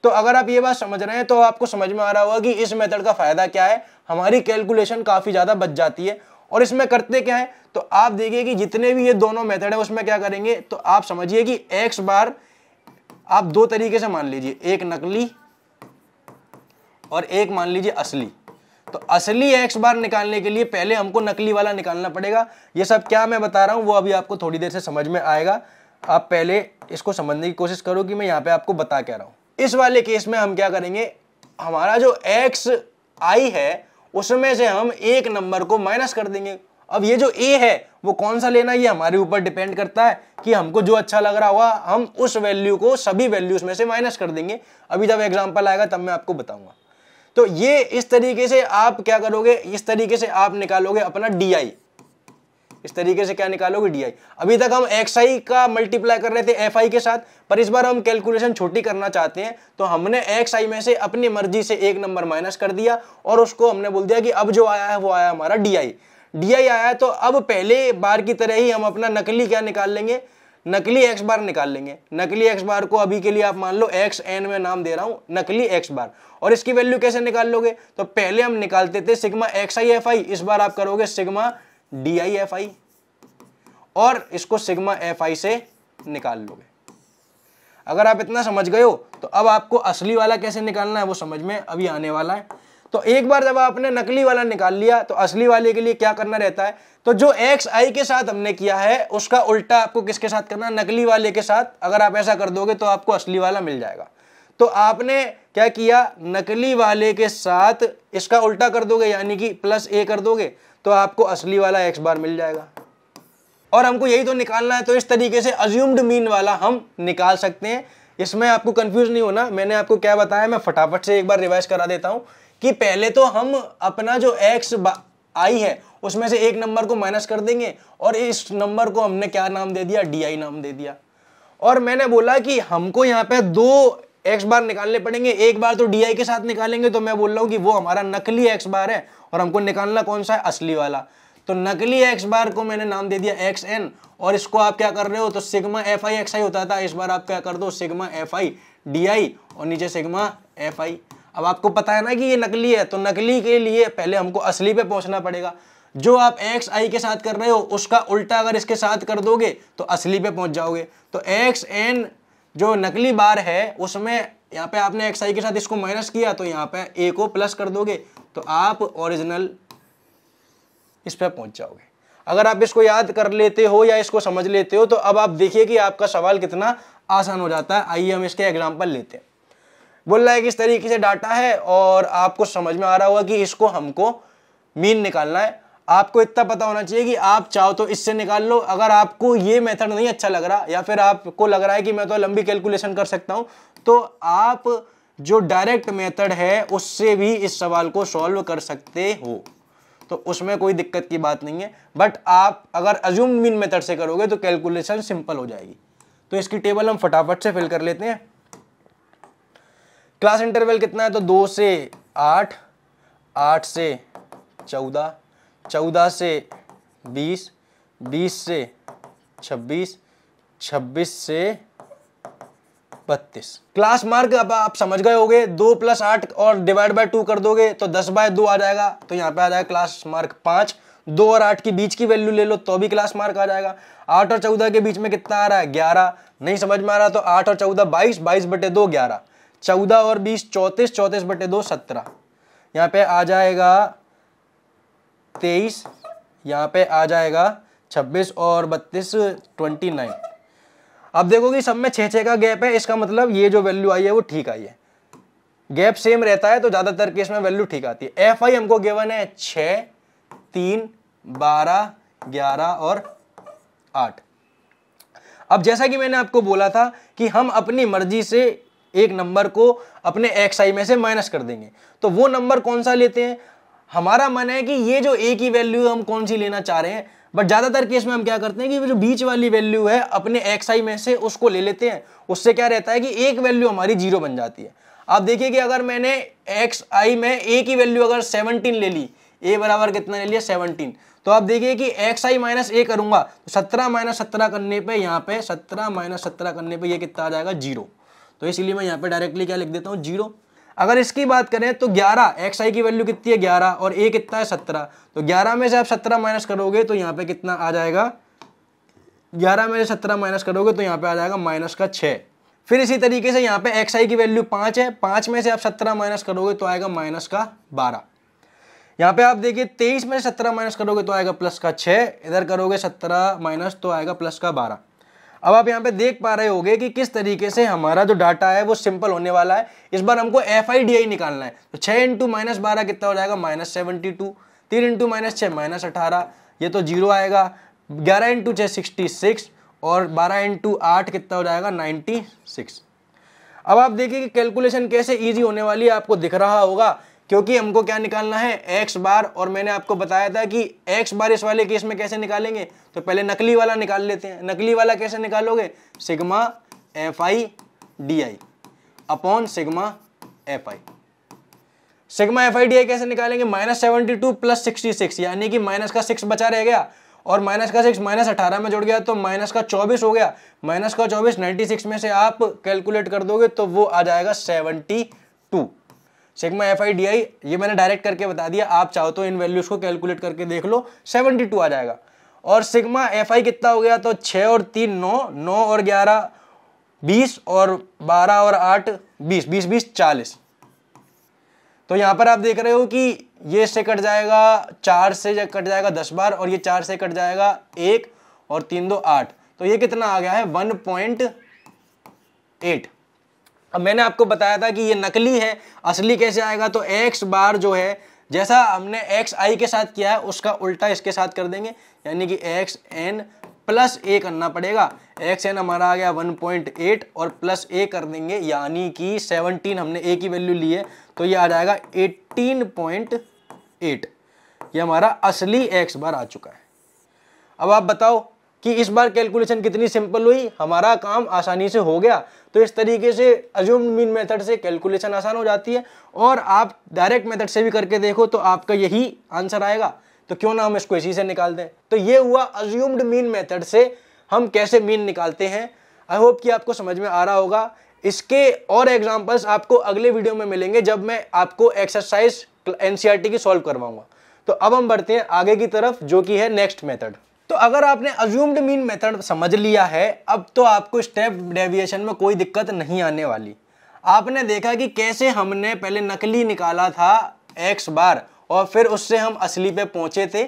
तो अगर आप ये बात समझ रहे हैं तो आपको समझ में आ रहा होगा कि इस मेथड का फ़ायदा क्या है। हमारी कैलकुलेशन काफ़ी ज़्यादा बच जाती है। और इसमें करते क्या है तो आप देखिए कि जितने भी ये दोनों मेथड है, उसमें क्या करेंगे तो आप समझिए कि एक्स बार आप दो तरीके से मान लीजिए, एक नकली और एक मान लीजिए असली। तो असली एक्स बार निकालने के लिए पहले हमको नकली वाला निकालना पड़ेगा। ये सब क्या मैं बता रहा हूँ, वो अभी आपको थोड़ी देर से समझ में आएगा। आप पहले इसको समझने की कोशिश करो कि मैं यहाँ पे आपको बता क्या रहा हूँ। इस वाले केस में हम क्या करेंगे? हमारा जो एक्स आई है, उसमें से हम एक नंबर को माइनस कर देंगे। अब ये जो ए है, वो कौन सा लेना ये हमारे ऊपर डिपेंड करता है कि हमको जो अच्छा लग रहा होगा, हम उस वैल्यू को सभी वैल्यूज़ में से माइनस कर देंगे। अभी जब एग्जांपल आएगा, तब मैं आपको बताऊँगा। तो ये इस तरीके से आप क्या करोगे? इस तरीके से आप निकालोगे अपना डी इस तरीके से क्या निकालोगे डी आई अभी तक हम एक्स आई का मल्टीप्लाई कर रहे थे एफ़ आई के साथ, पर इस बार हम कैलकुलेशन छोटी करना चाहते हैं तो हमने एक्स आई में से अपनी मर्ज़ी से एक नंबर माइनस कर दिया, और उसको हमने बोल दिया कि अब जो आया है वो आया हमारा डी आई डी आई आया तो अब पहले बार की तरह ही हम अपना नकली क्या निकाल लेंगे? नकली एक्स बार निकाल लेंगे। नकली एक्स बार को अभी के लिए आप मान लो एक्स एन में नाम दे रहा हूँ, नकली एक्स बार और इसकी वैल्यू कैसे निकाल लोगे तो पहले हम निकालते थे sigma x i f i इस बार आप करोगे sigma d i f i और इसको सिग्मा एफ़ आई से निकाल लोगे। अगर आप इतना समझ गए हो तो अब आपको असली वाला कैसे निकालना है वो समझ में अभी आने वाला है। तो एक बार जब आपने नकली वाला निकाल लिया तो असली वाले के लिए क्या करना रहता है? तो जो एक्स आई के साथ हमने किया है, उसका उल्टा आपको किसके साथ करना है? नकली वाले के साथ। अगर आप ऐसा कर दोगे तो आपको असली वाला मिल जाएगा। तो आपने क्या किया? नकली वाले के साथ इसका उल्टा कर दोगे, यानी कि प्लस ए कर दोगे। तो आपको असली वाला एक्स बार मिल जाएगा। और हमको यही तो निकालना है तो इस तरीके से अज्यूम्ड मीन वाला हम निकाल सकते हैं। इसमें आपको कंफ्यूज नहीं होना। मैंने आपको क्या बताया, मैं फटाफट से एक बार रिवाइज करा देता हूँ कि पहले तो हम अपना जो एक्स आई है, उसमें से एक नंबर को माइनस कर देंगे और इस नंबर को हमने क्या नाम दे दिया? डी आई नाम दे दिया। और मैंने बोला कि हमको यहाँ पे दो एक्स बार निकालने पड़ेंगे। एक बार तो डी आई के साथ निकालेंगे तो मैं बोल रहा हूँ कि वो हमारा नकली एक्स बार है और हमको निकालना कौन सा है? असली वाला। तो नकली एक्स बार को मैंने नाम दे दिया एक्स एन और इसको आप क्या कर रहे हो? तो sigma f i x i होता था, इस बार आप क्या कर दो? Sigma f i d i और नीचे सिग्मा एफ़ आई अब आपको पता है ना कि ये नकली है तो नकली के लिए पहले हमको असली पे पहुँचना पड़ेगा। जो आप एक्स आई के साथ कर रहे हो, उसका उल्टा अगर इसके साथ कर दोगे तो असली पे पहुँच जाओगे। तो एक्स एन जो नकली बार है, उसमें यहाँ पे आपने एक्स आई के साथ इसको माइनस किया तो यहाँ पे ए को प्लस कर दोगे। तो आप ओरिजिनल इस पर पहुँच जाओगे। अगर आप इसको याद कर लेते हो या इसको समझ लेते हो तो अब आप देखिए कि आपका सवाल कितना आसान हो जाता है। आइए हम इसके एग्ज़ाम्पल लेते हैं। बोल रहा है कि इस तरीके से डाटा है और आपको समझ में आ रहा होगा कि इसको हमको मीन निकालना है। आपको इतना पता होना चाहिए कि आप चाहो तो इससे निकाल लो। अगर आपको ये मेथड नहीं अच्छा लग रहा या फिर आपको लग रहा है कि मैं तो लंबी कैलकुलेशन कर सकता हूँ तो आप जो डायरेक्ट मेथड है, उससे भी इस सवाल को सॉल्व कर सकते हो। तो उसमें कोई दिक्कत की बात नहीं है। बट आप अगर अज्यूम मीन मेथड से करोगे तो कैलकुलेशन सिंपल हो जाएगी। तो इसकी टेबल हम फटाफट से फिल कर लेते हैं। क्लास इंटरवल कितना है? तो दो से आठ आठ से चौदह चौदह से बीस बीस से छब्बीस छब्बीस से बत्तीस। क्लास मार्क अब आप समझ गए होगे, दो प्लस आठ और डिवाइड बाय टू कर दोगे तो दस बाय दो आ जाएगा। तो यहाँ पे आ जाएगा क्लास मार्क पाँच। दो और आठ के बीच की वैल्यू ले लो तो भी क्लास मार्क आ जाएगा। आठ और चौदह के बीच में कितना आ रहा है? ग्यारह। नहीं समझ में आ रहा तो आठ और चौदह बाईस बाईस बटे दो ग्यारह। चौदह और बीस, चौंतीस चौंतीस बटे दो सत्रह। यहाँ पे आ जाएगा तेईस, यहाँ पे आ जाएगा छब्बीस और बत्तीस ट्वेंटी नाइन अब देखो कि सब में छः छः का गैप है, इसका मतलब ये जो वैल्यू आई है, वो ठीक आई है। गैप सेम रहता है तो ज़्यादातर केस में वैल्यू ठीक आती है। एफ़ आई हमको गिवन है छ तीन, बारह, ग्यारह और आठ। अब जैसा कि मैंने आपको बोला था कि हम अपनी मर्ज़ी से एक नंबर को अपने एक्स आई में से माइनस कर देंगे। तो वो नंबर कौन सा लेते हैं? हमारा मन है कि ये जो ए की वैल्यू हम कौन सी लेना चाह रहे हैं बट ज़्यादातर केस में हम क्या करते हैं कि जो बीच वाली वैल्यू है, अपने एक्स आई में से उसको ले लेते हैं। उससे क्या रहता है कि एक वैल्यू हमारी ज़ीरो बन जाती है। आप देखिए कि अगर मैंने एक्स आई में ए की वैल्यू अगर सेवनटीन ले ली ए बराबर कितना ले लिया? सेवनटीन तो आप देखिए कि एक्स आई माइनस ए करूँगा तो सत्रह माइनस सत्रह करने पे यहाँ पे, सत्रह माइनस सत्रह करने पे ये कितना आ जाएगा? ज़ीरो तो इसलिए मैं यहाँ पे डायरेक्टली क्या लिख देता हूँ? ज़ीरो अगर इसकी बात करें तो 11 एक्स आई की वैल्यू कितनी है? 11 और ए कितना है? 17 तो 11 में से आप 17 माइनस करोगे तो यहाँ पे कितना आ जाएगा? 11 में से 17 माइनस करोगे तो यहाँ पे आ जाएगा माइनस का 6 फिर इसी तरीके से यहाँ पे एक्स आई की वैल्यू 5 है। 5 में से आप 17 माइनस करोगे तो आएगा माइनस का 12 यहाँ पे आप देखिए 23 में से 17 माइनस करोगे तो आएगा प्लस का 6 इधर करोगे 17 माइनस तो आएगा प्लस का 12 अब आप यहाँ पे देख पा रहे होगे कि किस तरीके से हमारा जो डाटा है वो सिंपल होने वाला है। इस बार हमको एफ़ आई डी आई निकालना है। तो छः इंटू माइनस बारह कितना हो जाएगा? माइनस सेवेंटी टू तीन इंटू माइनस छः माइनस अठारह। ये तो ज़ीरो आएगा। ग्यारह इंटू छः सिक्सटी सिक्स और बारह इंटू आठ कितना हो जाएगा? नाइन्टी सिक्स अब आप देखिए कि कैलकुलेशन कैसे ईजी होने वाली है। आपको दिख रहा होगा क्योंकि हमको क्या निकालना है? एक्स बार और मैंने आपको बताया था कि एक्स बार इस वाले केस में कैसे निकालेंगे? तो पहले नकली वाला निकाल लेते हैं। नकली वाला कैसे निकालोगे? Sigma f i d i upon sigma f i sigma f i d i कैसे निकालेंगे? Minus seventy two plus sixty six, यानी कि माइनस का सिक्स बचा रह गया। और माइनस का सिक्स माइनस अठारह में जुड़ गया तो माइनस का चौबीस हो गया। माइनस का चौबीस नाइन्टी सिक्स में से आप कैलकुलेट कर दोगे तो वो आ जाएगा seventy two. Sigma f i d i ये मैंने डायरेक्ट करके बता दिया। आप चाहो तो इन वैल्यूज़ को कैलकुलेट करके देख लो सेवेंटी टू आ जाएगा। और सिग्मा एफ़ आई कितना हो गया? तो छः और तीन, नौ नौ और ग्यारह, बीस और बारह और आठ, बीस बीस बीस, चालीस। तो यहाँ पर आप देख रहे हो कि ये से कट जाएगा, चार से कट जाएगा दस बार और ये चार से कट जाएगा एक और तीन दो आठ। तो ये कितना आ गया है? One point eight. अब मैंने आपको बताया था कि ये नकली है, असली कैसे आएगा? तो एक्स बार जो है, जैसा हमने एक्स आई के साथ किया है, उसका उल्टा इसके साथ कर देंगे। यानी कि एक्स एन प्लस ए करना पड़ेगा। एक्स एन हमारा आ गया वन पॉइंट एट और प्लस ए कर देंगे। यानी कि सेवनटीन, हमने ए की वैल्यू ली है तो ये आ जाएगा एटीन पॉइंट एट। ये हमारा असली एक्स बार आ चुका है। अब आप बताओ कि इस बार कैलकुलेशन कितनी सिंपल हुई? हमारा काम आसानी से हो गया। तो इस तरीके से अज्यूम मीन मेथड से कैलकुलेशन आसान हो जाती है। और आप डायरेक्ट मेथड से भी करके देखो तो आपका यही आंसर आएगा। तो क्यों ना हम इसको इसी से निकाल दें? तो ये हुआ अज्यूम्ड मीन मेथड से हम कैसे मीन निकालते हैं? आई होप कि आपको समझ में आ रहा होगा। इसके और एग्जाम्पल्स आपको अगले वीडियो में मिलेंगे जब मैं आपको एक्सरसाइज एनसीईआरटी की सॉल्व करवाऊँगा। तो अब हम बढ़ते हैं आगे की तरफ़, जो कि है नेक्स्ट मेथड तो अगर आपने अज्यूम्ड मीन मेथड समझ लिया है, अब तो आपको स्टेप डेविएशन में कोई दिक्कत नहीं आने वाली। आपने देखा कि कैसे हमने पहले नकली निकाला था एक्स बार, और फिर उससे हम असली पे पहुँचे थे,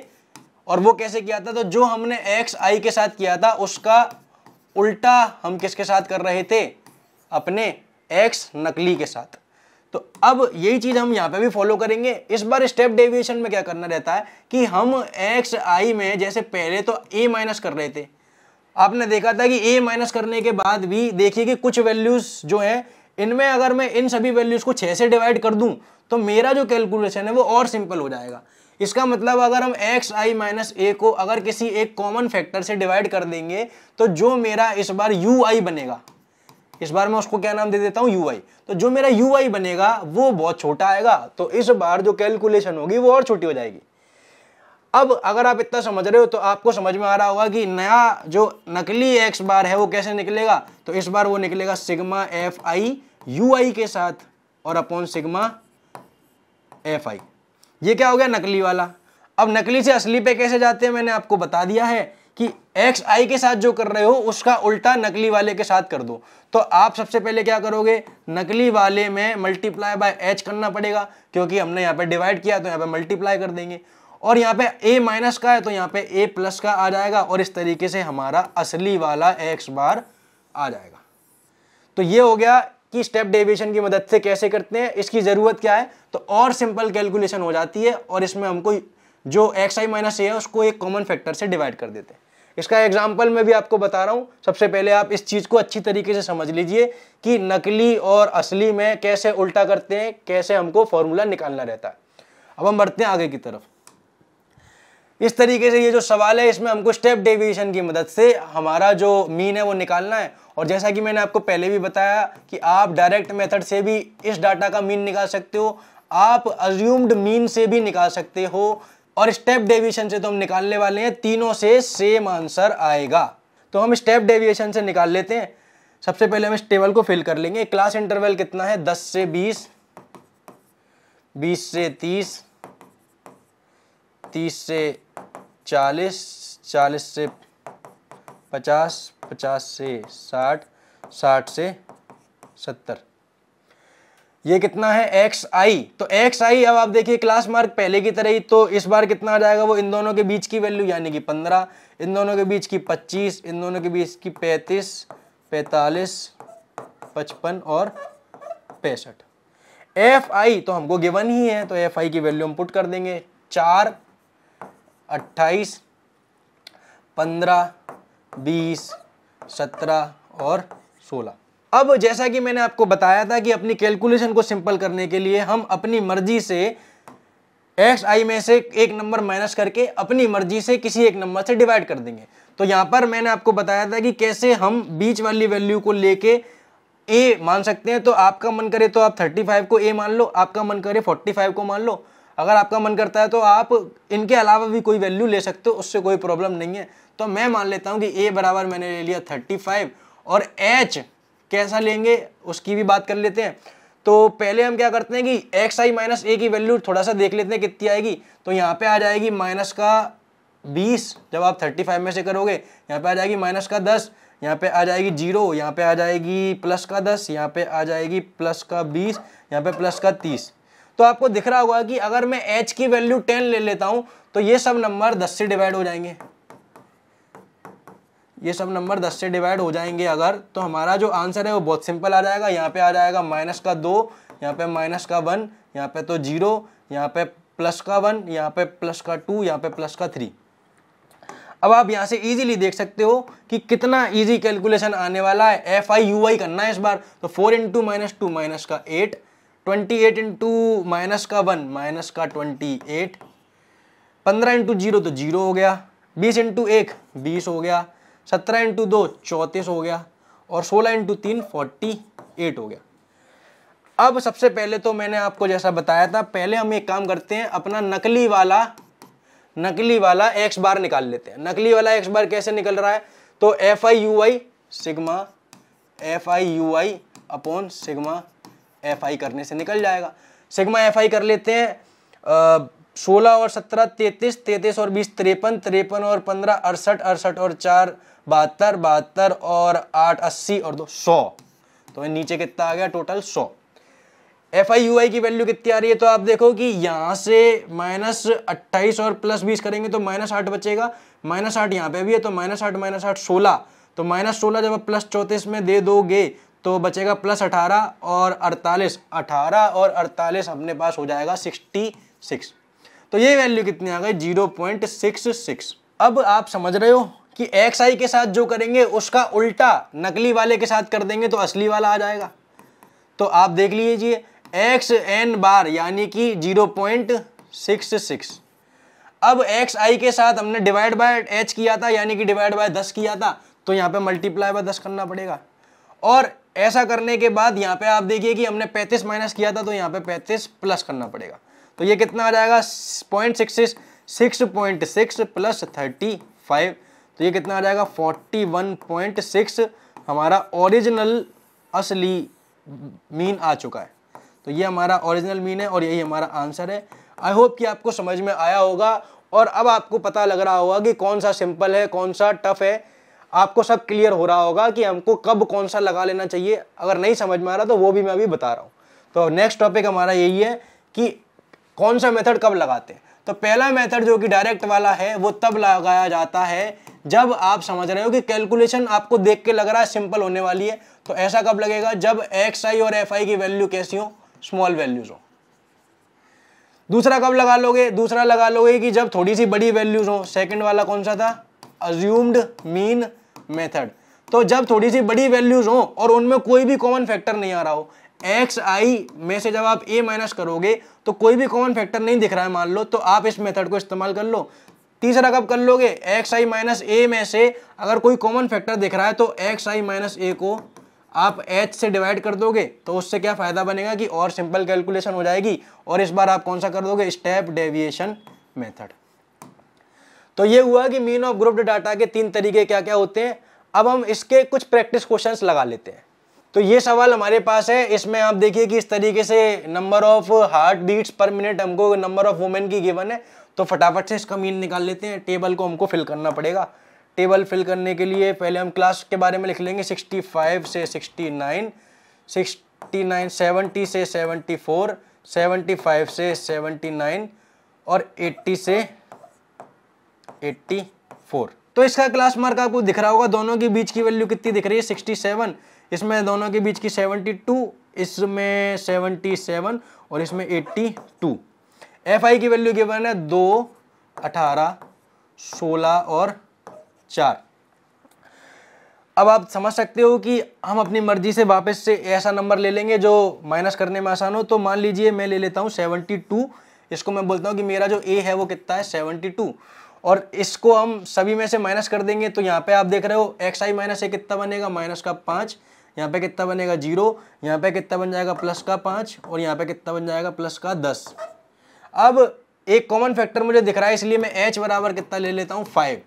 और वो कैसे किया था? तो जो हमने एक्स आई के साथ किया था, उसका उल्टा हम किसके साथ कर रहे थे? अपने एक्स नकली के साथ। तो अब यही चीज़ हम यहाँ पे भी फॉलो करेंगे। इस बार स्टेप डेविएशन में क्या करना रहता है कि हम एक्स आई में जैसे पहले तो ए माइनस कर रहे थे। आपने देखा था कि ए माइनस करने के बाद भी देखिए कि कुछ वैल्यूज़ जो है, इनमें अगर मैं इन सभी वैल्यूज़ को छह से डिवाइड कर दूँ तो मेरा जो कैलकुलेशन है वो और सिंपल हो जाएगा। इसका मतलब अगर हम एक्स आई माइनस ए को अगर किसी एक कॉमन फैक्टर से डिवाइड कर देंगे तो जो मेरा इस बार यू आई बनेगा। इस बार मैं उसको क्या नाम दे देता हूँ? यू तो जो मेरा यू आई बनेगा, वो बहुत छोटा आएगा। तो इस बार जो कैलकुलेशन होगी, वो और छोटी हो जाएगी। अब अगर आप इतना समझ रहे हो तो आपको समझ में आ रहा होगा कि नया जो नकली एक्स बार है, वो कैसे निकलेगा? तो इस बार वो निकलेगा sigma f i u i के साथ और अपॉन सिग्मा एफ़ आई ये क्या हो गया? नकली वाला। अब नकली से असली पे कैसे जाते हैं, मैंने आपको बता दिया है। कि एक्स आई के साथ जो कर रहे हो, उसका उल्टा नकली वाले के साथ कर दो। तो आप सबसे पहले क्या करोगे? नकली वाले में मल्टीप्लाई बाय एच करना पड़ेगा, क्योंकि हमने यहाँ पे डिवाइड किया तो यहाँ पे मल्टीप्लाई कर देंगे। और यहाँ पे ए माइनस का है तो यहाँ पे ए प्लस का आ जाएगा, और इस तरीके से हमारा असली वाला एक्स बार आ जाएगा। तो ये हो गया कि स्टेप डेविएशन की मदद से कैसे करते हैं, इसकी ज़रूरत क्या है? तो और सिंपल कैलकुलेशन हो जाती है, और इसमें हमको जो एक्स आई माइनस ए है, उसको एक कॉमन फैक्टर से डिवाइड कर देते हैं। इसका एग्ज़ाम्पल मैं भी आपको बता रहा हूँ। सबसे पहले आप इस चीज़ को अच्छी तरीके से समझ लीजिए कि नकली और असली में कैसे उल्टा करते हैं, कैसे हमको फॉर्मूला निकालना रहता है। अब हम बढ़ते हैं आगे की तरफ़। इस तरीके से ये जो सवाल है, इसमें हमको स्टेप डेविएशन की मदद से हमारा जो मीन है वो निकालना है। और जैसा कि मैंने आपको पहले भी बताया कि आप डायरेक्ट मेथड से भी इस डाटा का मीन निकाल सकते हो। आप अज्यूम्ड मीन से भी निकाल सकते हो। और स्टेप डेविएशन से तो हम निकालने वाले हैं, तीनों से सेम आंसर आएगा। तो हम स्टेप डेविएशन से निकाल लेते हैं। सबसे पहले हम इस टेबल को फिल कर लेंगे। क्लास इंटरवल कितना है? दस से बीस बीस से तीस तीस से चालीस चालीस से पचास पचास से साठ साठ से सत्तर। ये कितना है? एक्स आई तो एक्स आई अब आप देखिए क्लास मार्क पहले की तरह ही तो इस बार कितना आ जाएगा? वो इन दोनों के बीच की वैल्यू यानी कि पंद्रह, इन दोनों के बीच की पच्चीस, इन दोनों के बीच की पैंतीस, पैंतालीस, पचपन और पैंसठ। एफ़ आई तो हमको गिवन ही है तो एफ़ आई की वैल्यू हम पुट कर देंगे। चार, अट्ठाईस, पंद्रह, बीस, सत्रह और सोलह। अब जैसा कि मैंने आपको बताया था कि अपनी कैलकुलेशन को सिंपल करने के लिए हम अपनी मर्ज़ी से एक्स आई में से एक नंबर माइनस करके अपनी मर्ज़ी से किसी एक नंबर से डिवाइड कर देंगे। तो यहाँ पर मैंने आपको बताया था कि कैसे हम बीच वाली वैल्यू को लेके ए मान सकते हैं। तो आपका मन करे तो आप 35 को ए मान लो, आपका मन करे 45 को मान लो। अगर आपका मन करता है तो आप इनके अलावा भी कोई वैल्यू ले सकते हो, उससे कोई प्रॉब्लम नहीं है। तो मैं मान लेता हूँ कि ए बराबर मैंने ले लिया 35 और एच कैसा लेंगे, उसकी भी बात कर लेते हैं। तो पहले हम क्या करते हैं कि एक्स आई माइनस ए की वैल्यू थोड़ा सा देख लेते हैं कितनी आएगी। तो यहाँ पे आ जाएगी माइनस का बीस, जब आप थर्टी फाइव में से करोगे, यहाँ पे आ जाएगी माइनस का दस, यहाँ पे आ जाएगी ज़ीरो यहाँ पे आ जाएगी प्लस का दस, यहाँ पे आ जाएगी प्लस का बीस, यहाँ पे प्लस का तीस। तो आपको दिख रहा होगा कि अगर मैं एच की वैल्यू टेन ले लेता हूँ तो ये सब नंबर दस से डिवाइड हो जाएँगे। ये सब नंबर दस से डिवाइड हो जाएँगे अगर तो हमारा जो आंसर है वो बहुत सिंपल आ जाएगा। यहाँ पे आ जाएगा माइनस का दो, यहाँ पे माइनस का वन, यहाँ पे तो ज़ीरो, यहाँ पे प्लस का वन, यहाँ पे प्लस का टू, यहाँ पे प्लस का थ्री। अब आप यहाँ से इजीली देख सकते हो कि कितना इजी कैलकुलेशन आने वाला है। एफ़ आई यू आई करना है इस बार। तो four into minus two minus का eight twenty eight into minus का वन माइनस का ट्वेंटी एट पंद्रह इंटू ज़ीरो तो ज़ीरो हो गया। बीस इंटू एक, बीस हो गया। सत्रह इंटू दो, चौंतीस हो गया और सोलह इंटू तीन फोर्टी एट हो गया। अब सबसे पहले तो मैंने आपको जैसा बताया था, पहले हम एक काम करते हैं, अपना नकली वाला नकली वाला एक्स बार निकाल लेते हैं। नकली वाला एक्स बार कैसे निकल रहा है? तो f i u i sigma f i u i upon sigma f i करने से निकल जाएगा। सिग्मा एफ़ आई कर लेते हैं सोलह और सत्रह, तैतीस तैतीस और बीस, तिरपन तिरपन और पंद्रह, अड़सठ अड़सठ और चार बहत्तर बहत्तर और आठ, अस्सी और दो, सौ। तो नीचे कितना आ गया? टोटल सौ। एफ़ आई यू आई की वैल्यू कितनी आ रही है? तो आप देखो कि यहाँ से माइनस अट्ठाईस और प्लस बीस करेंगे तो माइनस आठ बचेगा। माइनस आठ यहाँ पे भी है तो माइनस आठ माइनस आठ सोलह। तो माइनस सोलह जब आप प्लस चौंतीस में दे दोगे तो बचेगा प्लस अठारह और अड़तालीस। अठारह और अड़तालीस अपने पास हो जाएगा सिक्सटी सिक्स तो ये वैल्यू कितनी आ गई? ज़ीरो पॉइंट सिक्स सिक्स अब आप समझ रहे हो? कि एक्स आई के साथ जो करेंगे, उसका उल्टा नकली वाले के साथ कर देंगे तो असली वाला आ जाएगा। तो आप देख लीजिए एक्स एन बार यानी कि ज़ीरो पॉइंट सिक्स सिक्स अब एक्स आई के साथ हमने डिवाइड बाय एच किया था, यानी कि डिवाइड बाय दस किया था तो यहाँ पे मल्टीप्लाई बाय दस करना पड़ेगा। और ऐसा करने के बाद यहाँ पे आप देखिए कि हमने पैंतीस माइनस किया था तो यहाँ पे पैंतीस प्लस करना पड़ेगा। तो ये कितना आ जाएगा? Point six six point six plus thirty five तो ये कितना आ जाएगा? Forty one point six. हमारा ओरिजिनल असली मीन आ चुका है। तो ये हमारा ओरिजिनल मीन है और यही हमारा आंसर है। आई होप कि आपको समझ में आया होगा और अब आपको पता लग रहा होगा कि कौन सा सिंपल है, कौन सा टफ है। आपको सब क्लियर हो रहा होगा कि हमको कब कौन सा लगा लेना चाहिए। अगर नहीं समझ में आ रहा तो वो भी मैं अभी बता रहा हूँ। तो नेक्स्ट टॉपिक हमारा यही है कि कौन सा मेथड कब लगाते हैं? तो पहला मेथड जो कि डायरेक्ट वाला है, वो तब लगाया जाता है जब आप समझ रहे हो कि कैलकुलेशन आपको देख के लग रहा है सिंपल होने वाली है। तो ऐसा कब लगेगा? जब एक्स आई और एफ़ आई की वैल्यू कैसी हो? स्मॉल वैल्यूज़ हो। दूसरा कब लगा लोगे? दूसरा लगा लोगे कि जब थोड़ी सी बड़ी वैल्यूज़ हो। सेकंड वाला कौन सा था? अज्यूम्ड मीन मेथड तो जब थोड़ी सी बड़ी वैल्यूज़ हो और उनमें कोई भी कॉमन फैक्टर नहीं आ रहा हो एक्स आई में से जब आप ए माइनस करोगे तो कोई भी कॉमन फैक्टर नहीं दिख रहा है, मान लो तो आप इस मेथड को इस्तेमाल कर लो। तीसरा कब कर लोगे? एक्स आई माइनस ए में से अगर कोई कॉमन फैक्टर दिख रहा है तो एक्स आई माइनस ए को आप एच से डिवाइड कर दोगे तो उससे क्या फ़ायदा बनेगा कि और सिंपल कैलकुलेशन हो जाएगी और इस बार आप कौन सा कर दोगे? स्टेप डेविएशन मेथड तो ये हुआ कि मीन ऑफ़ ग्रुप्ड डाटा के तीन तरीके क्या क्या होते हैं। अब हम इसके कुछ प्रैक्टिस क्वेश्चंस लगा लेते हैं। तो ये सवाल हमारे पास है। इसमें आप देखिए कि इस तरीके से number of heart beats per minute हमको नंबर ऑफ़ वुमेन की गिवन है। तो फटाफट से इसका मीन निकाल लेते हैं। टेबल को हमको फिल करना पड़ेगा। टेबल फिल करने के लिए पहले हम क्लास के बारे में लिख लेंगे। 65 से 69, 69, 70 से 74, 75 से 79 और 80 से 84 तो इसका क्लास मार्क आपको दिख रहा होगा। दोनों के बीच की वैल्यू कितनी दिख रही है? 67 इसमें दोनों के बीच की 72 इसमें 77 और इसमें 82 एफ़ आई की वैल्यू गिवन है दो, अठारह, सोलह और चार। अब आप समझ सकते हो कि हम अपनी मर्ज़ी से वापस से ऐसा नंबर ले लेंगे जो माइनस करने में आसान हो तो मान लीजिए मैं ले लेता हूँ सेवनटी टू। इसको मैं बोलता हूँ कि मेरा जो ए है वो कितना है? Seventy two. और इसको हम सभी में से माइनस कर देंगे तो यहाँ पे आप देख रहे हो एक्स आई माइनस ए कितना बनेगा? माइनस का पाँच। यहाँ पे कितना बनेगा ज़ीरो? यहाँ पे कितना बन जाएगा प्लस का पाँच और यहाँ पे कितना बन जाएगा प्लस का दस। अब एक कॉमन फैक्टर मुझे दिख रहा है, इसलिए मैं एच बराबर कितना ले लेता हूँ? फाइव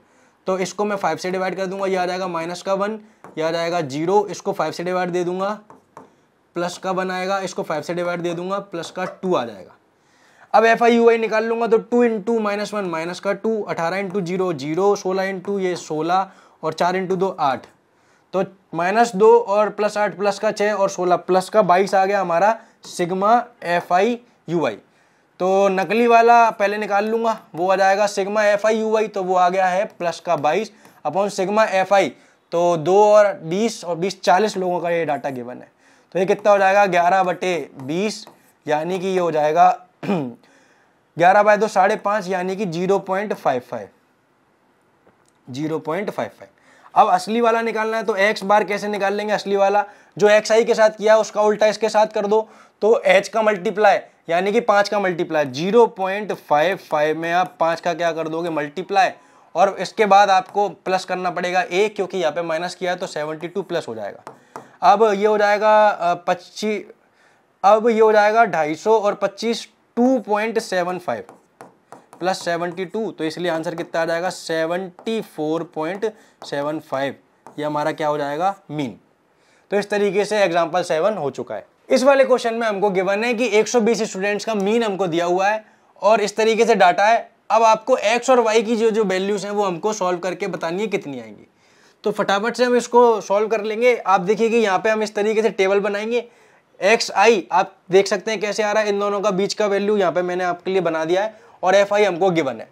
तो इसको मैं फाइव से डिवाइड कर दूँगा, ये आ जाएगा माइनस का वन ये आ जाएगा ज़ीरो, इसको फाइव से डिवाइड दे दूँगा। प्लस का वन आएगा, इसको फाइव से डिवाइड दे दूँगा प्लस का टू आ जाएगा। अब एफ़ आई यू आई निकाल लूँगा तो two into minus one minus का टू अठारह इंटू ज़ीरो ज़ीरो सोलह इंटू ये सोलह और चार इंटू दो आठ। तो माइनस दो और प्लस आठ प्लस का छः और सोलह प्लस का बाईस आ गया हमारा sigma f i u i तो नकली वाला पहले निकाल लूँगा, वो आ जाएगा sigma f i u i तो वो आ गया है प्लस का बाईस अपॉन सिग्मा एफ़ आई तो दो और बीस और बीस चालीस लोगों का ये डाटा गिवन है। तो ये कितना हो जाएगा? ग्यारह बटे बीस, यानी कि ये हो जाएगा ग्यारह बाय दो साढ़े पाँच, यानी कि zero point five five. Zero point five five. अब असली वाला निकालना है तो एक्स बार कैसे निकाल लेंगे असली वाला? जो एक्स आई के साथ किया, उसका उल्टा इसके साथ कर दो। तो एच का मल्टीप्लाई यानी कि पाँच का multiply zero point five five में आप पाँच का क्या कर दोगे? मल्टीप्लाई और इसके बाद आपको प्लस करना पड़ेगा ए क्योंकि यहाँ पे माइनस किया है तो सेवेंटी टू प्लस हो जाएगा। अब ये हो जाएगा पच्चीस अब ये हो जाएगा ढाई सौ और पच्चीस two point seven five plus seventy two तो इसलिए आंसर कितना आ जाएगा? Seventy four point seven five. ये हमारा क्या हो जाएगा? मीन। तो इस तरीके से एग्ज़ाम्पल सेवन हो चुका है। इस वाले क्वेश्चन में हमको गिवन है कि 120 स्टूडेंट्स का मीन हमको दिया हुआ है और इस तरीके से डाटा है। अब आपको एक्स और वाई की जो जो वैल्यूज़ हैं वो हमको सॉल्व करके बतानी है कितनी आएँगी। तो फटाफट से हम इसको सॉल्व कर लेंगे। आप देखिए कि यहाँ पे हम इस तरीके से टेबल बनाएँगे। एक्स आई आप देख सकते हैं कैसे आ रहा है इन दोनों का बीच का वैल्यू यहाँ पे मैंने आपके लिए बना दिया है। और एफ़ आई हमको गिवन है।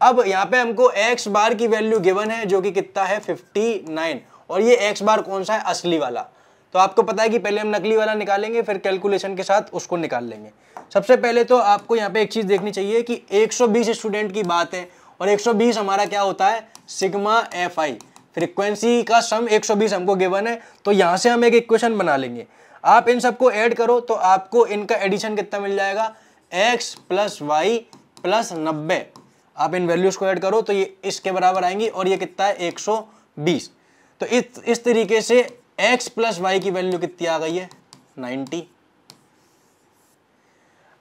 अब यहाँ पे हमको एक्स बार की वैल्यू गिवन है, जो कि कितना है? फिफ्टी नाइन और ये एक्स बार कौन सा है? असली वाला। तो आपको पता है कि पहले हम नकली वाला निकालेंगे, फिर कैलकुलेशन के साथ उसको निकाल लेंगे। सबसे पहले तो आपको यहाँ पे एक चीज़ देखनी चाहिए कि 120 स्टूडेंट की बात है, और 120 हमारा क्या होता है? सिग्मा एफ़ आई फ्रिक्वेंसी का सम 120 हमको गिवन है तो यहाँ से हम एक इक्वेशन बना लेंगे। आप इन सबको ऐड करो तो आपको इनका एडिशन कितना मिल जाएगा? X प्लस वाई प्लस नब्बे। आप इन वैल्यूज़ को ऐड करो तो ये इसके बराबर आएँगी और ये कितना है? 120 तो इस इस तरीके से x प्लस वाई की वैल्यू कितनी आ गई है? 90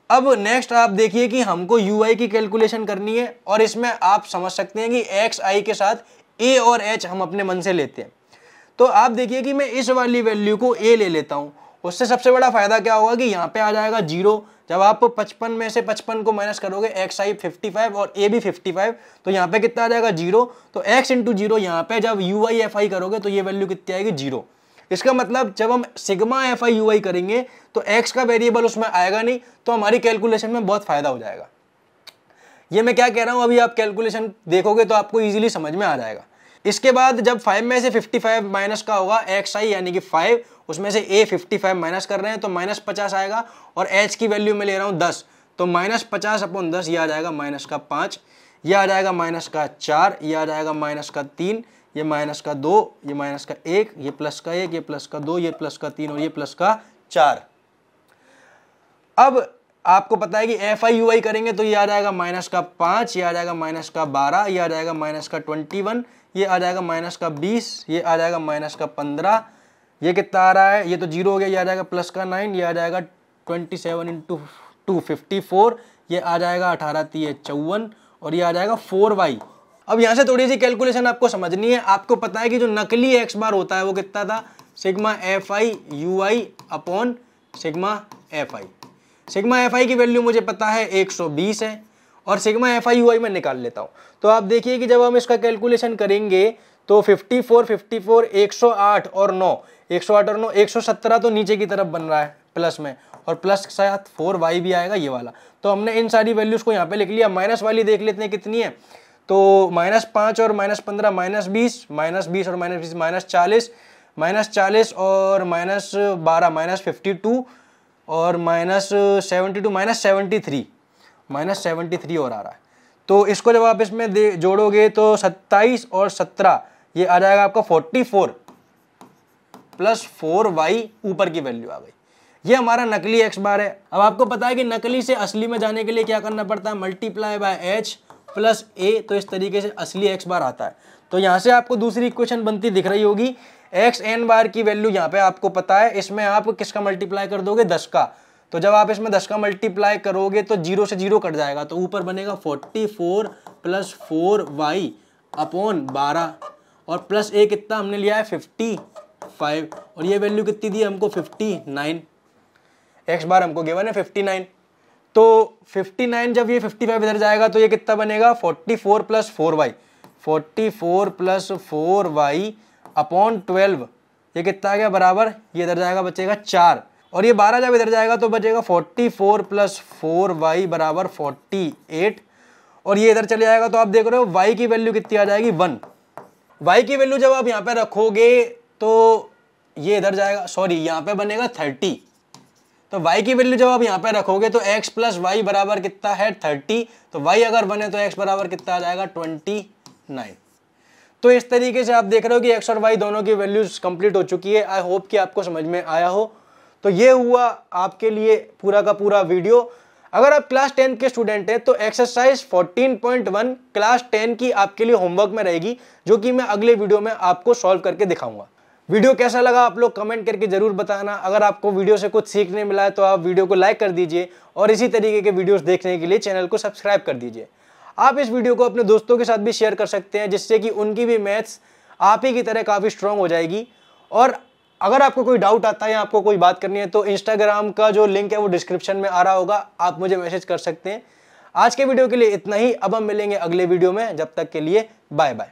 अब नेक्स्ट आप देखिए कि हमको यू आई की कैलकुलेशन करनी है और इसमें आप समझ सकते हैं कि एक्स आई के साथ ए और एच हम अपने मन से लेते हैं। तो आप देखिए कि मैं इस वाली वैल्यू को ए ले लेता हूँ। उससे सबसे बड़ा फ़ायदा क्या होगा कि यहाँ पे आ जाएगा ज़ीरो जब आप 55 में से 55 को माइनस करोगे एक्स आई फिफ्टी और ए भी 55 तो यहाँ पे कितना आ जाएगा ज़ीरो तो एक्स इंटू ज़ीरो यहाँ पे जब यू आई एफ़ आई करोगे तो ये वैल्यू कितनी आएगी? ज़ीरो इसका मतलब जब हम sigma f i u i करेंगे तो एक्स का वेरिएबल उसमें आएगा नहीं तो हमारी कैलकुलेशन में बहुत फ़ायदा हो जाएगा। ये मैं क्या कह रहा हूँ? अभी आप कैलकुलेशन देखोगे तो आपको ईजिली समझ में आ जाएगा। इसके बाद जब फाइव में से फिफ्टी फाइव माइनस का होगा एक्स आई यानी कि फाइव उसमें से ए फिफ्टी फाइव माइनस कर रहे हैं तो माइनस पचास आएगा और एच की वैल्यू में ले रहा हूँ दस तो माइनस पचास अपॉन दस ये आ जाएगा माइनस का पाँच ये आ जाएगा माइनस का चार ये आ जाएगा माइनस का तीन ये माइनस का दो ये माइनस का एक ये प्लस का एक ये प्लस का दो ये प्लस का तीन और ये प्लस का चार अब आपको पता है कि एफ़ आई यू आई करेंगे तो ये आ जाएगा माइनस का पाँच ये आ जाएगा माइनस का बारह ये आ जाएगा माइनस का ट्वेंटी वन ये आ जाएगा माइनस का बीस ये आ जाएगा माइनस का पंद्रह ये कितना आ रहा है? ये तो ज़ीरो हो गया ये आ जाएगा प्लस का नाइन ये आ जाएगा twenty seven into two fifty four ये आ जाएगा अठारह तीय चौवन और ये आ जाएगा फोर वाई अब यहाँ से थोड़ी सी कैलकुलेशन आपको समझनी है। आपको पता है कि जो नकली एक्स बार होता है वो कितना था? Sigma f i u i upon sigma f i sigma f i की वैल्यू मुझे पता है 120 है और sigma f i u i मैं निकाल लेता हूँ। तो आप देखिए कि जब हम इसका कैलकुलेशन करेंगे तो 54, 54, 108 और 9 108 और 9 117 तो नीचे की तरफ़ बन रहा है प्लस में। और प्लस के साथ फोर वाई भी आएगा, ये वाला। तो हमने इन सारी वैल्यूज़ को यहाँ पे लिख लिया। माइनस वाली देख लेते हैं कितनी है। तो माइनस पाँच और माइनस पंद्रह माइनस बीस माइनस बीस और माइनस बीस माइनस चालीस माइनस चालीस और माइनस बारह माइनस फिफ्टी टू और minus seventy two minus seventy three minus seventy three और आ रहा है। तो इसको जब आप इसमें दे जोड़ोगे तो सत्ताईस और सत्रह, ये आ जाएगा आपका forty four plus four y ऊपर की वैल्यू आ गई। ये हमारा नकली एक्स बार है। अब आपको पता है कि नकली से असली में जाने के लिए क्या करना पड़ता है? Multiply by h plus a तो इस तरीके से असली एक्स बार आता है। तो यहाँ से आपको दूसरी इक्वेशन बनती दिख रही होगी। एक्स एन बार की वैल्यू यहाँ पे आपको पता है। इसमें आप किसका मल्टीप्लाई कर दोगे? दस का। तो जब आप इसमें दस का मल्टीप्लाई करोगे तो ज़ीरो से ज़ीरो कट जाएगा। तो ऊपर बनेगा forty four plus four y upon बारह। और प्लस ए कितना हमने लिया है? फिफ्टी फाइव और ये वैल्यू कितनी दी हमको? फिफ्टी नाइन एक्स बार हमको गिवन है फिफ्टी नाइन तो फिफ्टी नाइन जब ये फिफ्टी फाइव इधर जाएगा तो ये कितना बनेगा? Forty four plus four y forty four plus four y upon twelve ये कितना आ गया? बराबर. ये इधर जाएगा, बचेगा चार. और ये बारह जब इधर जाएगा तो बचेगा forty four plus four y बराबर फोर्टी एट और ये इधर चले जाएगा तो आप देख रहे हो वाई की वैल्यू कितनी आ जाएगी? वन वाई की वैल्यू जब आप यहाँ पे रखोगे तो ये इधर जाएगा सॉरी यहाँ पे बनेगा थर्टी तो y की वैल्यू जब आप यहाँ पे रखोगे तो x प्लस वाई बराबर कितना है थर्टी तो y अगर बने तो x बराबर कितना आ जाएगा ट्वेंटी नाइन तो इस तरीके से आप देख रहे हो कि एक्स और वाई दोनों की वैल्यूज़ कंप्लीट हो चुकी है। आई होप कि आपको समझ में आया हो। तो ये हुआ आपके लिए पूरा का पूरा वीडियो अगर आप क्लास टेंथ के स्टूडेंट हैं तो एक्सरसाइज 14.1 क्लास टेन की आपके लिए होमवर्क में रहेगी, जो कि मैं अगले वीडियो में आपको सॉल्व करके दिखाऊँगा। वीडियो कैसा लगा आप लोग कमेंट करके ज़रूर बताना। अगर आपको वीडियो से कुछ सीखने मिला है तो आप वीडियो को लाइक कर दीजिए और इसी तरीके के वीडियोस देखने के लिए चैनल को सब्सक्राइब कर दीजिए। आप इस वीडियो को अपने दोस्तों के साथ भी शेयर कर सकते हैं, जिससे कि उनकी भी मैथ्स आप ही की तरह काफ़ी स्ट्रांग हो जाएगी। और अगर आपको कोई डाउट आता है या आपको कोई बात करनी है तो इंस्टाग्राम का जो लिंक है, वो डिस्क्रिप्शन में आ रहा होगा। आप मुझे मैसेज कर सकते हैं। आज के वीडियो के लिए इतना ही। अब हम मिलेंगे अगले वीडियो में। जब तक के लिए बाय बाय